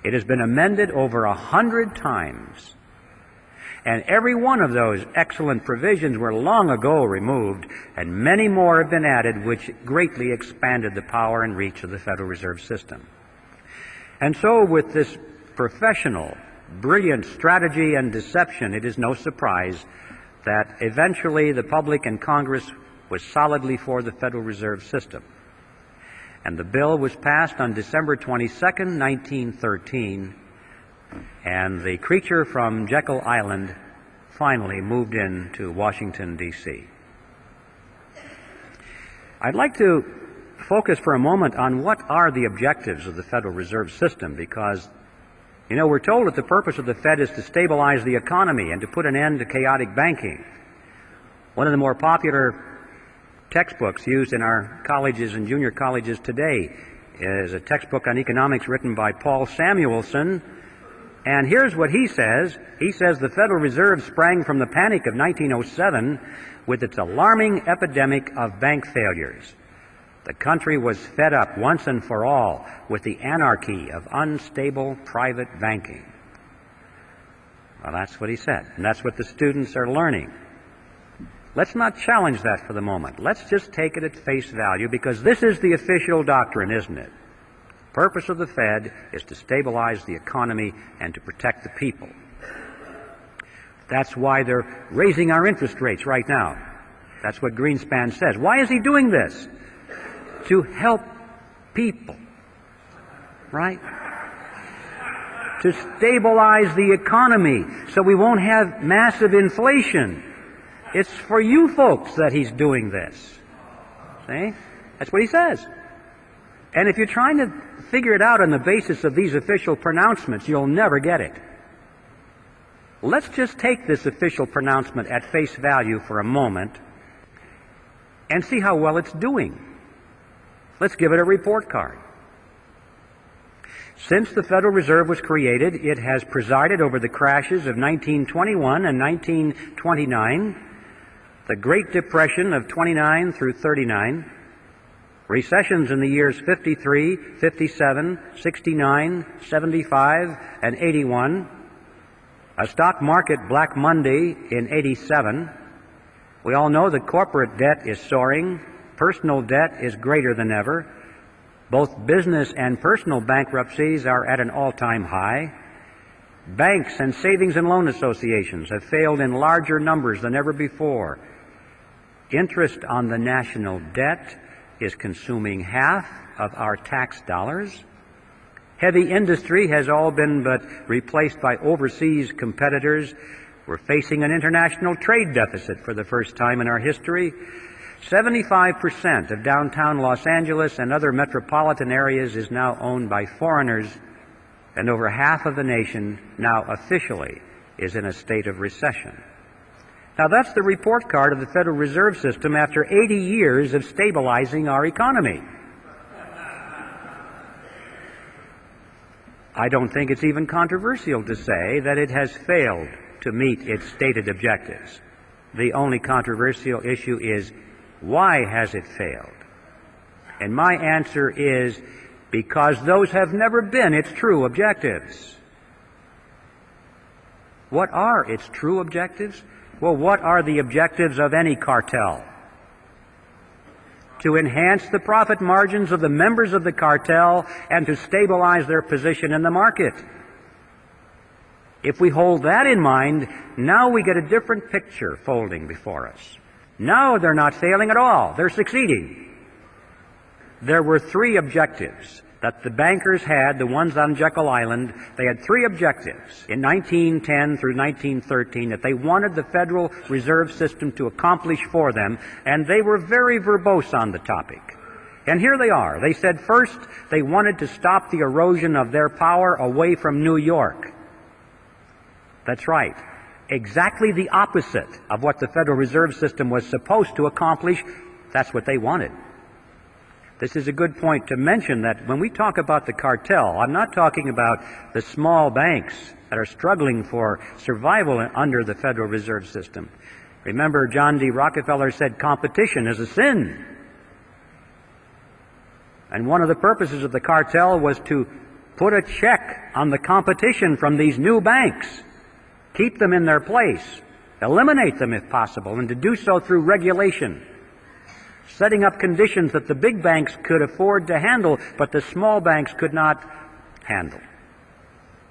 it has been amended over a hundred times. And every one of those excellent provisions were long ago removed, and many more have been added, which greatly expanded the power and reach of the Federal Reserve System. And so, with this professional, brilliant strategy and deception, it is no surprise that eventually the public and Congress was solidly for the Federal Reserve System and the bill was passed on December 22, 1913, and the creature from Jekyll Island finally moved in to Washington, D.C. I'd like to focus for a moment on what are the objectives of the Federal Reserve System because, you know, we're told that the purpose of the Fed is to stabilize the economy and to put an end to chaotic banking. One of the more popular textbooks used in our colleges and junior colleges today is a textbook on economics written by Paul Samuelson. And here's what he says. He says the Federal Reserve sprang from the panic of 1907 with its alarming epidemic of bank failures. The country was fed up once and for all with the anarchy of unstable private banking. Well, that's what he said. And that's what the students are learning. Let's not challenge that for the moment. Let's just take it at face value because this is the official doctrine, isn't it? The Purpose of the Fed is to stabilize the economy and to protect the people. That's why they're raising our interest rates right now. That's what Greenspan says. Why is he doing this? To help people. Right? To stabilize the economy so we won't have massive inflation. It's for you folks that he's doing this. See? That's what he says. And if you're trying to figure it out on the basis of these official pronouncements, you'll never get it. Let's just take this official pronouncement at face value for a moment and see how well it's doing. Let's give it a report card. Since the Federal Reserve was created, it has presided over the crashes of 1921 and 1929 the Great Depression of 29 through 39, recessions in the years 53, 57, 69, 75, and 81, a stock market Black Monday in 87. We all know that corporate debt is soaring, personal debt is greater than ever. Both business and personal bankruptcies are at an all time high. Banks and savings and loan associations have failed in larger numbers than ever before Interest on the national debt is consuming half of our tax dollars. Heavy industry has all been but replaced by overseas competitors. We're facing an international trade deficit for the first time in our history. 75% of downtown Los Angeles and other metropolitan areas is now owned by foreigners, and over half of the nation now officially is in a state of recession. Now, that's the report card of the Federal Reserve System after 80 years of stabilizing our economy. I don't think it's even controversial to say that it has failed to meet its stated objectives. The only controversial issue is why has it failed? And my answer is because those have never been its true objectives. What are its true objectives? Well, what are the objectives of any cartel? To enhance the profit margins of the members of the cartel and to stabilize their position in the market. If we hold that in mind, now we get a different picture folding before us. Now they're not failing at all. They're succeeding. There were three objectives that the bankers had, the ones on Jekyll Island. They had three objectives in 1910 through 1913 that they wanted the Federal Reserve System to accomplish for them, and they were very verbose on the topic. And here they are. They said first they wanted to stop the erosion of their power away from New York. That's right. Exactly the opposite of what the Federal Reserve System was supposed to accomplish. That's what they wanted. This is a good point to mention that when we talk about the cartel, I'm not talking about the small banks that are struggling for survival under the Federal Reserve System. Remember, John D. Rockefeller said competition is a sin. And one of the purposes of the cartel was to put a check on the competition from these new banks, keep them in their place, eliminate them if possible, and to do so through regulation setting up conditions that the big banks could afford to handle, but the small banks could not handle.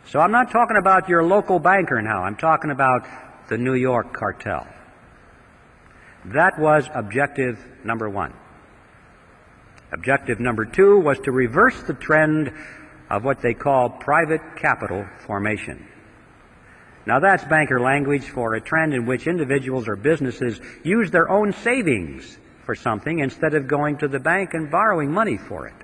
So I'm not talking about your local banker now. I'm talking about the New York cartel. That was objective number one. Objective number two was to reverse the trend of what they call private capital formation. Now that's banker language for a trend in which individuals or businesses use their own savings for something instead of going to the bank and borrowing money for it.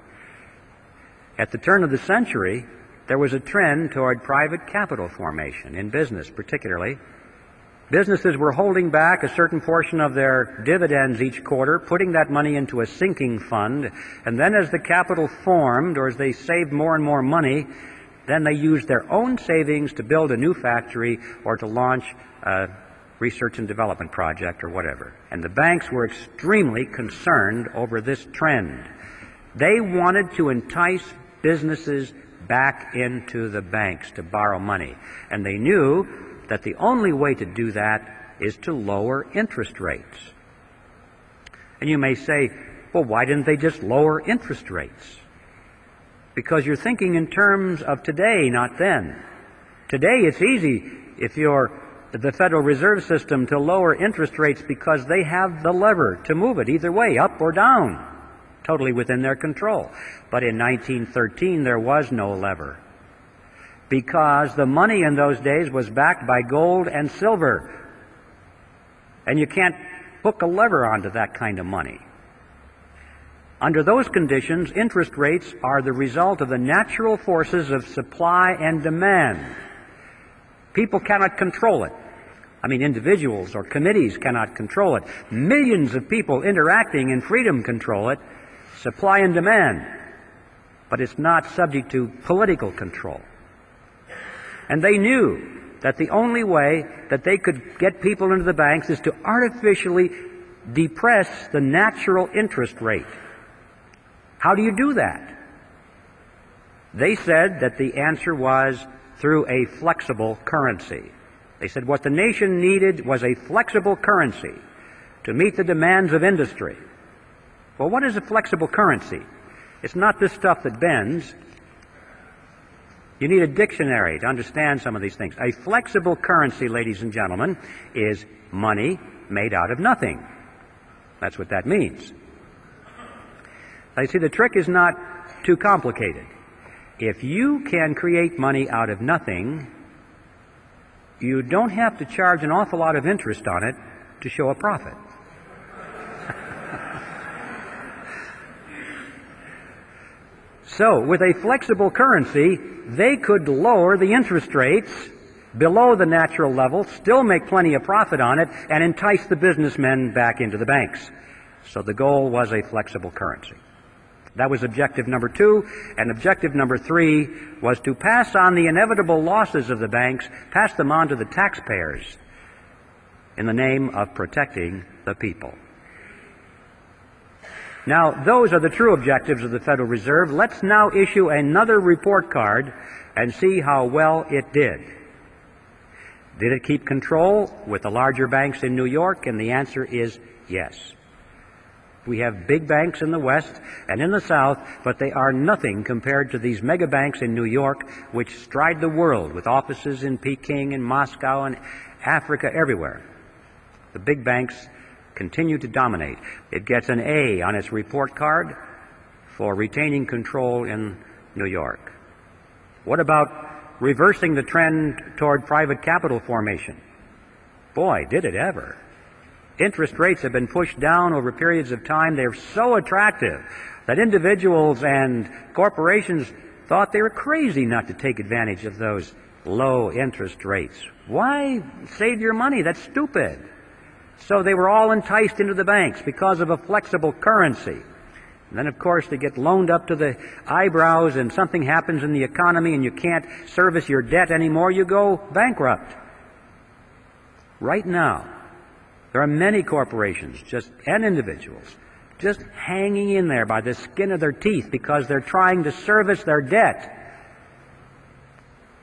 At the turn of the century, there was a trend toward private capital formation in business, particularly. Businesses were holding back a certain portion of their dividends each quarter, putting that money into a sinking fund, and then as the capital formed or as they saved more and more money, then they used their own savings to build a new factory or to launch a research and development project or whatever. And the banks were extremely concerned over this trend. They wanted to entice businesses back into the banks to borrow money. And they knew that the only way to do that is to lower interest rates. And you may say, well, why didn't they just lower interest rates? Because you're thinking in terms of today, not then. Today, it's easy if you're the Federal Reserve System to lower interest rates because they have the lever to move it either way, up or down, totally within their control. But in 1913, there was no lever because the money in those days was backed by gold and silver. And you can't hook a lever onto that kind of money. Under those conditions, interest rates are the result of the natural forces of supply and demand. People cannot control it. I mean, individuals or committees cannot control it. Millions of people interacting in freedom control it, supply and demand. But it's not subject to political control. And they knew that the only way that they could get people into the banks is to artificially depress the natural interest rate. How do you do that? They said that the answer was through a flexible currency. They said what the nation needed was a flexible currency to meet the demands of industry. Well, what is a flexible currency? It's not this stuff that bends. You need a dictionary to understand some of these things. A flexible currency, ladies and gentlemen, is money made out of nothing. That's what that means. You see, the trick is not too complicated. If you can create money out of nothing, you don't have to charge an awful lot of interest on it to show a profit. so, with a flexible currency, they could lower the interest rates below the natural level, still make plenty of profit on it, and entice the businessmen back into the banks. So the goal was a flexible currency. That was objective number two. And objective number three was to pass on the inevitable losses of the banks, pass them on to the taxpayers in the name of protecting the people. Now, those are the true objectives of the Federal Reserve. Let's now issue another report card and see how well it did. Did it keep control with the larger banks in New York? And the answer is yes. We have big banks in the West and in the South, but they are nothing compared to these mega banks in New York, which stride the world with offices in Peking and Moscow and Africa everywhere. The big banks continue to dominate. It gets an A on its report card for retaining control in New York. What about reversing the trend toward private capital formation? Boy, did it ever. Interest rates have been pushed down over periods of time. They're so attractive that individuals and corporations thought they were crazy not to take advantage of those low interest rates. Why save your money? That's stupid. So they were all enticed into the banks because of a flexible currency. And then, of course, they get loaned up to the eyebrows and something happens in the economy and you can't service your debt anymore, you go bankrupt. Right now, there are many corporations just and individuals just hanging in there by the skin of their teeth because they're trying to service their debt.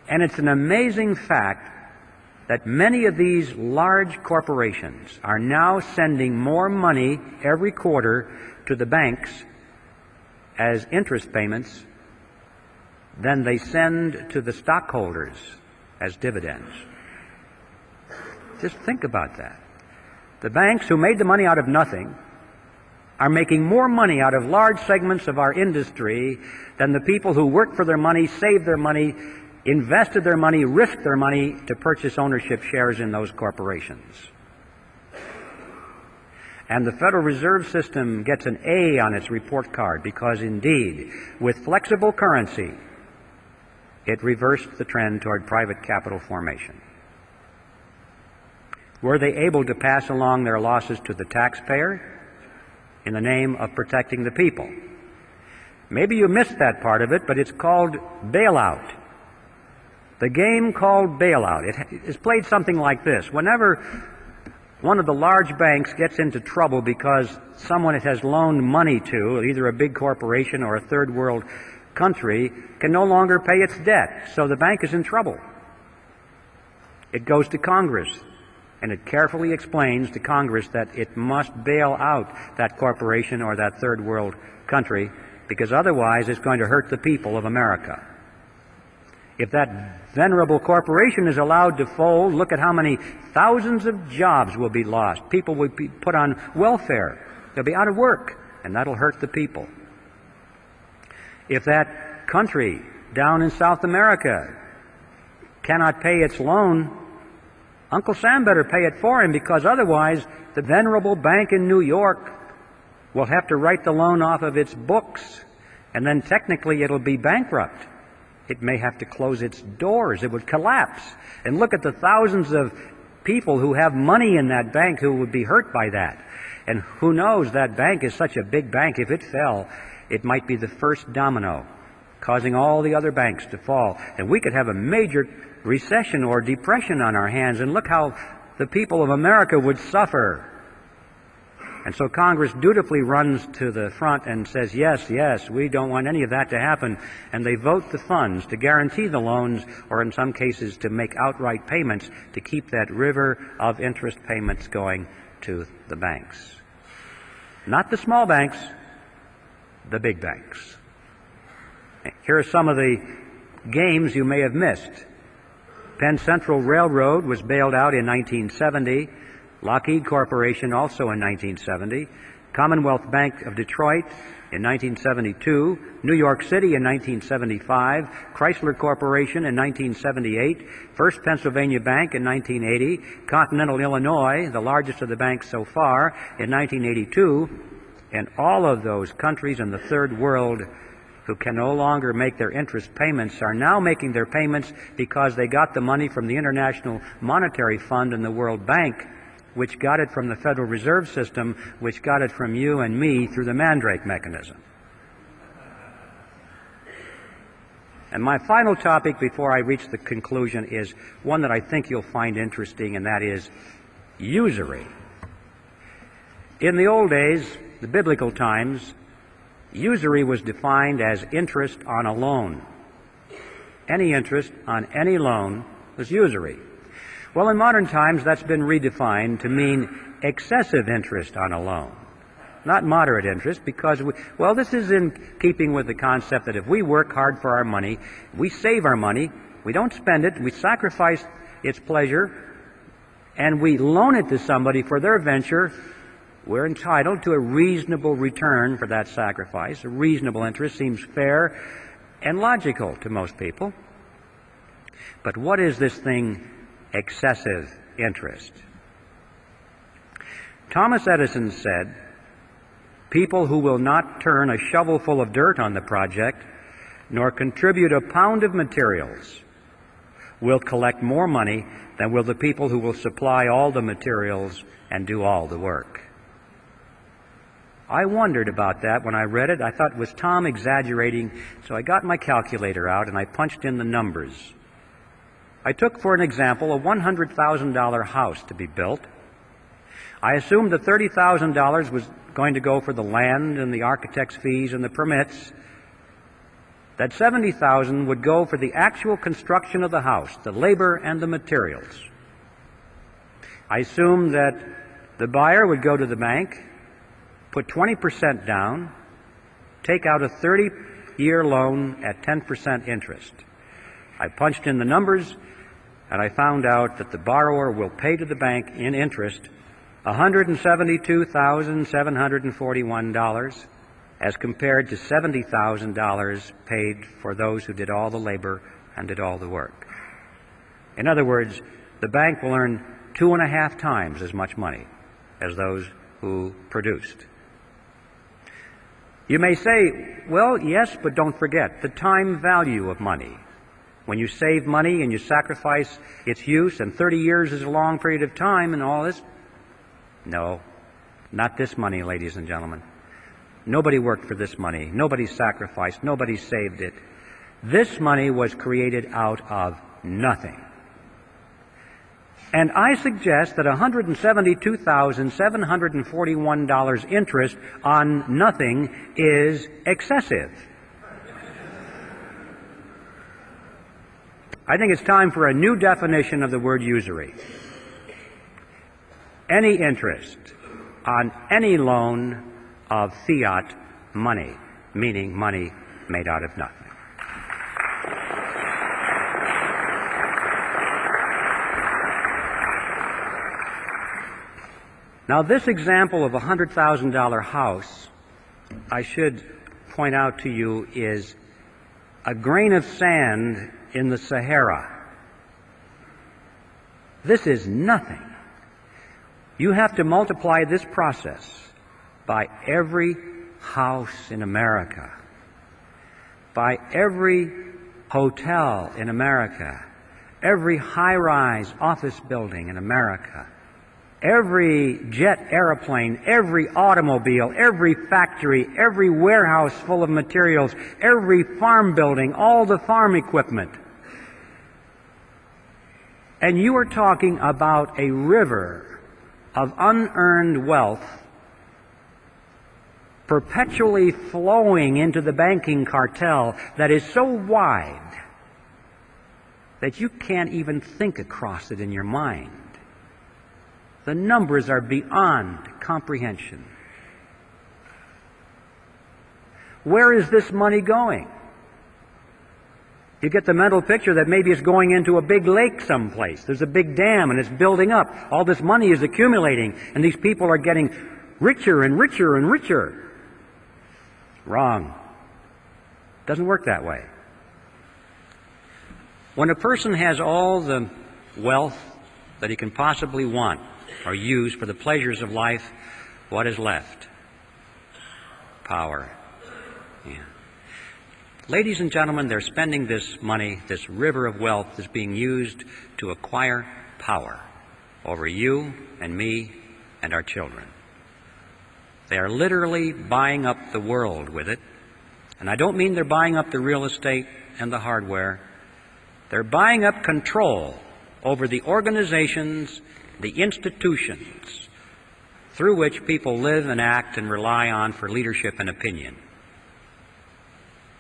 And it's an amazing fact that many of these large corporations are now sending more money every quarter to the banks as interest payments than they send to the stockholders as dividends. Just think about that. The banks who made the money out of nothing are making more money out of large segments of our industry than the people who work for their money, save their money, invested their money, risked their money to purchase ownership shares in those corporations. And the Federal Reserve System gets an A on its report card because indeed, with flexible currency, it reversed the trend toward private capital formation. Were they able to pass along their losses to the taxpayer in the name of protecting the people? Maybe you missed that part of it, but it's called bailout. The game called bailout. It is played something like this. Whenever one of the large banks gets into trouble because someone it has loaned money to, either a big corporation or a third world country, can no longer pay its debt. So the bank is in trouble. It goes to Congress and it carefully explains to Congress that it must bail out that corporation or that third world country because otherwise it's going to hurt the people of America. If that venerable corporation is allowed to fold, look at how many thousands of jobs will be lost. People will be put on welfare. They'll be out of work, and that'll hurt the people. If that country down in South America cannot pay its loan, Uncle Sam better pay it for him because otherwise the venerable bank in New York will have to write the loan off of its books, and then technically it'll be bankrupt. It may have to close its doors. It would collapse. And look at the thousands of people who have money in that bank who would be hurt by that. And who knows, that bank is such a big bank, if it fell, it might be the first domino, causing all the other banks to fall. And we could have a major recession or depression on our hands. And look how the people of America would suffer. And so Congress dutifully runs to the front and says, yes, yes, we don't want any of that to happen. And they vote the funds to guarantee the loans, or in some cases to make outright payments to keep that river of interest payments going to the banks. Not the small banks, the big banks. Here are some of the games you may have missed. Penn Central Railroad was bailed out in 1970. Lockheed Corporation also in 1970, Commonwealth Bank of Detroit in 1972, New York City in 1975, Chrysler Corporation in 1978, First Pennsylvania Bank in 1980, Continental Illinois, the largest of the banks so far, in 1982, and all of those countries in the third world who can no longer make their interest payments are now making their payments because they got the money from the International Monetary Fund and the World Bank, which got it from the Federal Reserve System, which got it from you and me through the Mandrake mechanism. And my final topic before I reach the conclusion is one that I think you'll find interesting, and that is usury. In the old days, the biblical times, usury was defined as interest on a loan. Any interest on any loan was usury. Well, in modern times, that's been redefined to mean excessive interest on a loan not moderate interest, because, we, well, this is in keeping with the concept that if we work hard for our money, we save our money, we don't spend it, we sacrifice its pleasure, and we loan it to somebody for their venture, we're entitled to a reasonable return for that sacrifice. A reasonable interest seems fair and logical to most people. But what is this thing, excessive interest? Thomas Edison said, People who will not turn a shovelful of dirt on the project, nor contribute a pound of materials, will collect more money than will the people who will supply all the materials and do all the work. I wondered about that when I read it. I thought, was Tom exaggerating? So I got my calculator out and I punched in the numbers. I took, for an example, a $100,000 house to be built. I assumed that $30,000 was going to go for the land and the architect's fees and the permits, that 70,000 would go for the actual construction of the house, the labor and the materials. I assumed that the buyer would go to the bank, put 20% down, take out a 30 year loan at 10% interest. I punched in the numbers and I found out that the borrower will pay to the bank in interest $172,741 as compared to $70,000 paid for those who did all the labor and did all the work. In other words, the bank will earn two and a half times as much money as those who produced. You may say, well, yes, but don't forget the time value of money. When you save money and you sacrifice its use, and 30 years is a long period of time and all this, no, not this money, ladies and gentlemen. Nobody worked for this money. Nobody sacrificed. Nobody saved it. This money was created out of nothing. And I suggest that $172,741 interest on nothing is excessive. I think it's time for a new definition of the word usury any interest on any loan of fiat money, meaning money made out of nothing. Now, this example of a $100,000 house, I should point out to you, is a grain of sand in the Sahara. This is nothing. You have to multiply this process by every house in America, by every hotel in America, every high rise office building in America, every jet airplane, every automobile, every factory, every warehouse full of materials, every farm building, all the farm equipment. And you are talking about a river of unearned wealth perpetually flowing into the banking cartel that is so wide that you can't even think across it in your mind. The numbers are beyond comprehension. Where is this money going? You get the mental picture that maybe it's going into a big lake someplace. There's a big dam and it's building up. All this money is accumulating and these people are getting richer and richer and richer. Wrong. Doesn't work that way. When a person has all the wealth that he can possibly want or use for the pleasures of life, what is left? Power. Yeah. Ladies and gentlemen, they're spending this money, this river of wealth is being used to acquire power over you and me and our children. They are literally buying up the world with it. And I don't mean they're buying up the real estate and the hardware. They're buying up control over the organizations, the institutions through which people live and act and rely on for leadership and opinion.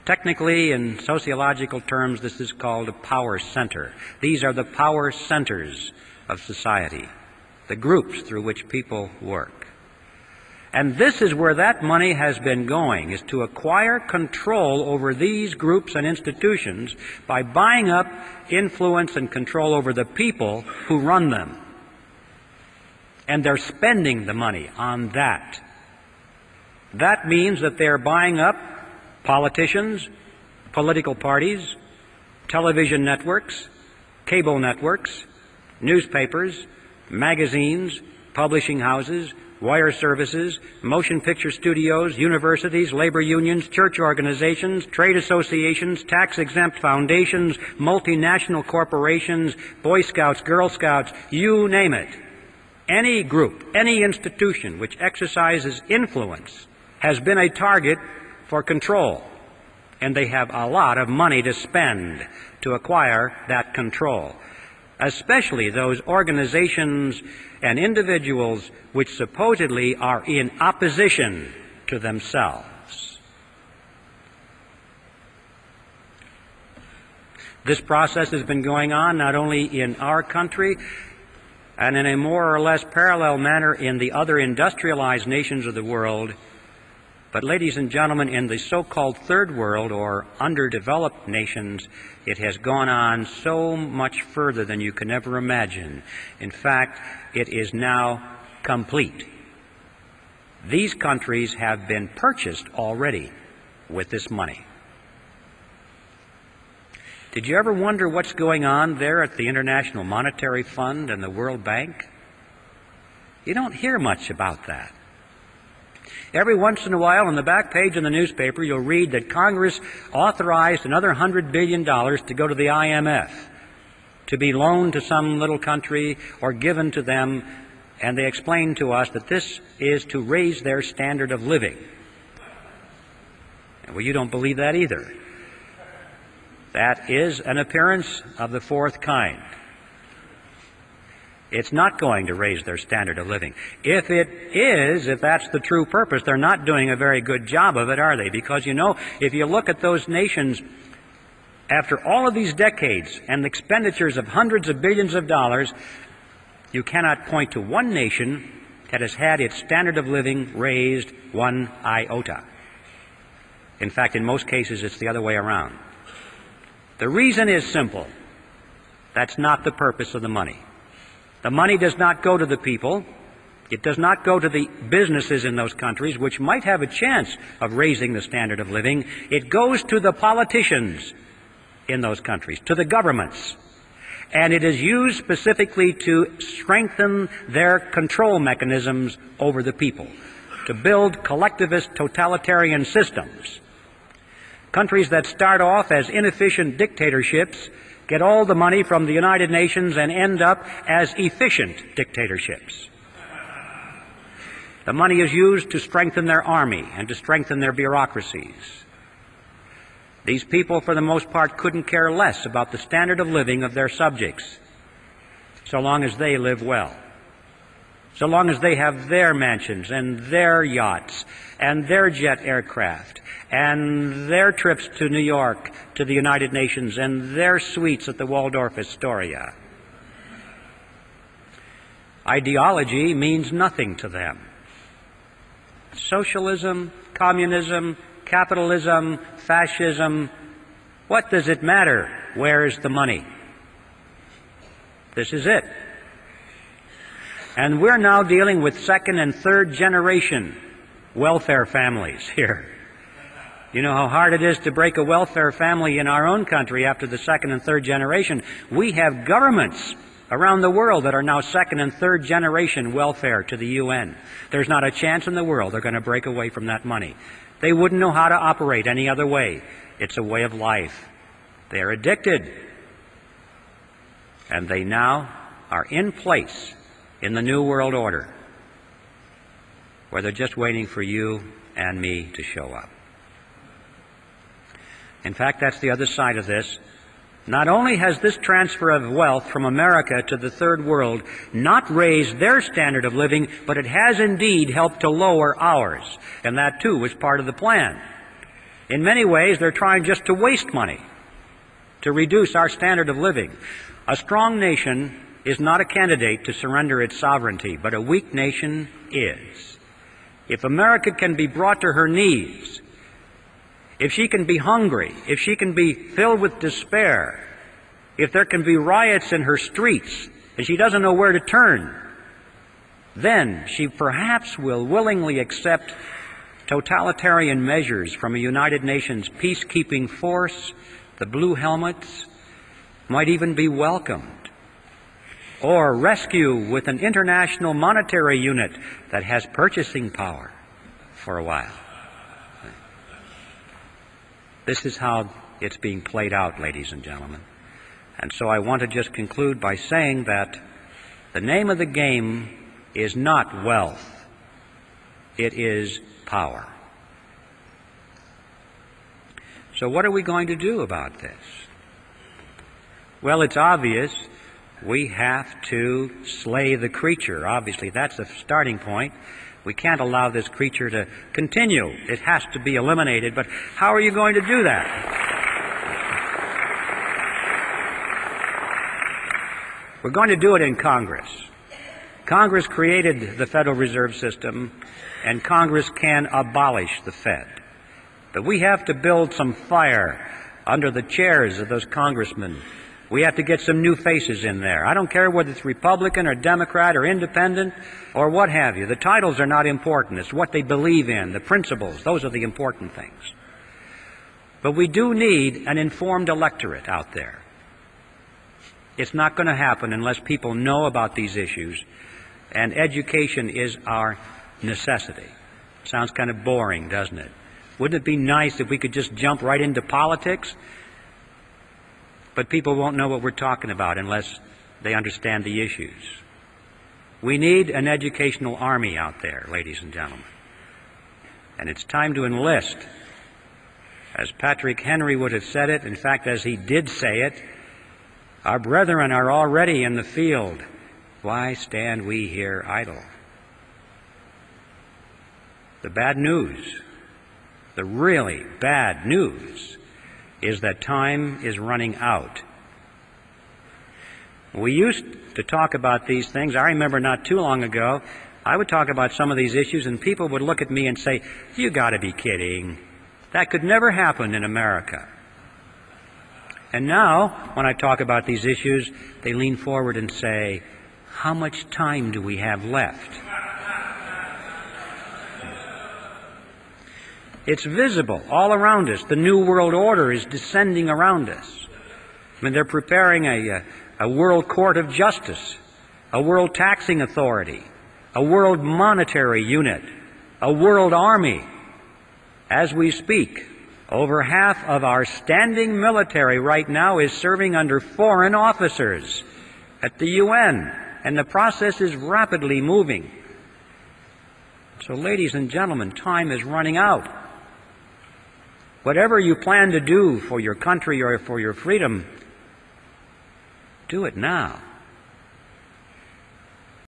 Technically, in sociological terms, this is called a power center. These are the power centers of society, the groups through which people work. And this is where that money has been going, is to acquire control over these groups and institutions by buying up influence and control over the people who run them. And they're spending the money on that. That means that they're buying up politicians, political parties, television networks, cable networks, newspapers, magazines, publishing houses, wire services, motion picture studios, universities, labor unions, church organizations, trade associations, tax exempt foundations, multinational corporations, Boy Scouts, Girl Scouts, you name it. Any group, any institution which exercises influence has been a target for control. And they have a lot of money to spend to acquire that control especially those organizations and individuals which supposedly are in opposition to themselves. This process has been going on not only in our country and in a more or less parallel manner in the other industrialized nations of the world, but, ladies and gentlemen, in the so called third world or underdeveloped nations, it has gone on so much further than you can ever imagine. In fact, it is now complete. These countries have been purchased already with this money. Did you ever wonder what's going on there at the International Monetary Fund and the World Bank? You don't hear much about that. Every once in a while, on the back page of the newspaper, you'll read that Congress authorized another $100 billion to go to the IMF, to be loaned to some little country or given to them, and they explain to us that this is to raise their standard of living. Well, you don't believe that either. That is an appearance of the fourth kind. It's not going to raise their standard of living. If it is, if that's the true purpose, they're not doing a very good job of it, are they? Because you know, if you look at those nations after all of these decades and expenditures of hundreds of billions of dollars, you cannot point to one nation that has had its standard of living raised one iota. In fact, in most cases, it's the other way around. The reason is simple. That's not the purpose of the money. The money does not go to the people. It does not go to the businesses in those countries, which might have a chance of raising the standard of living. It goes to the politicians in those countries, to the governments. And it is used specifically to strengthen their control mechanisms over the people, to build collectivist totalitarian systems. Countries that start off as inefficient dictatorships get all the money from the United Nations and end up as efficient dictatorships. The money is used to strengthen their army and to strengthen their bureaucracies. These people, for the most part, couldn't care less about the standard of living of their subjects, so long as they live well. So long as they have their mansions and their yachts and their jet aircraft and their trips to New York, to the United Nations, and their suites at the Waldorf Astoria. Ideology means nothing to them. Socialism, communism, capitalism, fascism, what does it matter? Where's the money? This is it. And we're now dealing with second and third generation welfare families here. You know how hard it is to break a welfare family in our own country after the second and third generation. We have governments around the world that are now second and third generation welfare to the UN. There's not a chance in the world they're going to break away from that money. They wouldn't know how to operate any other way. It's a way of life. They are addicted. And they now are in place in the New World Order where they're just waiting for you and me to show up. In fact, that's the other side of this. Not only has this transfer of wealth from America to the third world not raised their standard of living, but it has indeed helped to lower ours. And that too was part of the plan. In many ways, they're trying just to waste money, to reduce our standard of living. A strong nation is not a candidate to surrender its sovereignty, but a weak nation is. If America can be brought to her knees, if she can be hungry, if she can be filled with despair, if there can be riots in her streets and she doesn't know where to turn, then she perhaps will willingly accept totalitarian measures from a United Nations peacekeeping force, the Blue Helmets, might even be welcomed. Or rescue with an international monetary unit that has purchasing power for a while. This is how it's being played out, ladies and gentlemen. And so I want to just conclude by saying that the name of the game is not wealth, it is power. So, what are we going to do about this? Well, it's obvious we have to slay the creature. Obviously, that's the starting point. We can't allow this creature to continue. It has to be eliminated. But how are you going to do that? We're going to do it in Congress. Congress created the Federal Reserve System, and Congress can abolish the Fed. But we have to build some fire under the chairs of those congressmen we have to get some new faces in there. I don't care whether it's Republican or Democrat or Independent or what have you. The titles are not important. It's what they believe in, the principles. Those are the important things. But we do need an informed electorate out there. It's not going to happen unless people know about these issues, and education is our necessity. Sounds kind of boring, doesn't it? Wouldn't it be nice if we could just jump right into politics but people won't know what we're talking about unless they understand the issues. We need an educational army out there, ladies and gentlemen. And it's time to enlist. As Patrick Henry would have said it, in fact, as he did say it, our brethren are already in the field. Why stand we here idle? The bad news, the really bad news, is that time is running out. We used to talk about these things. I remember not too long ago, I would talk about some of these issues, and people would look at me and say, You got to be kidding. That could never happen in America. And now, when I talk about these issues, they lean forward and say, How much time do we have left? It's visible all around us. The New World Order is descending around us. I mean, they're preparing a, uh, a world court of justice, a world taxing authority, a world monetary unit, a world army. As we speak, over half of our standing military right now is serving under foreign officers at the UN, and the process is rapidly moving. So, ladies and gentlemen, time is running out. Whatever you plan to do for your country or for your freedom, do it now.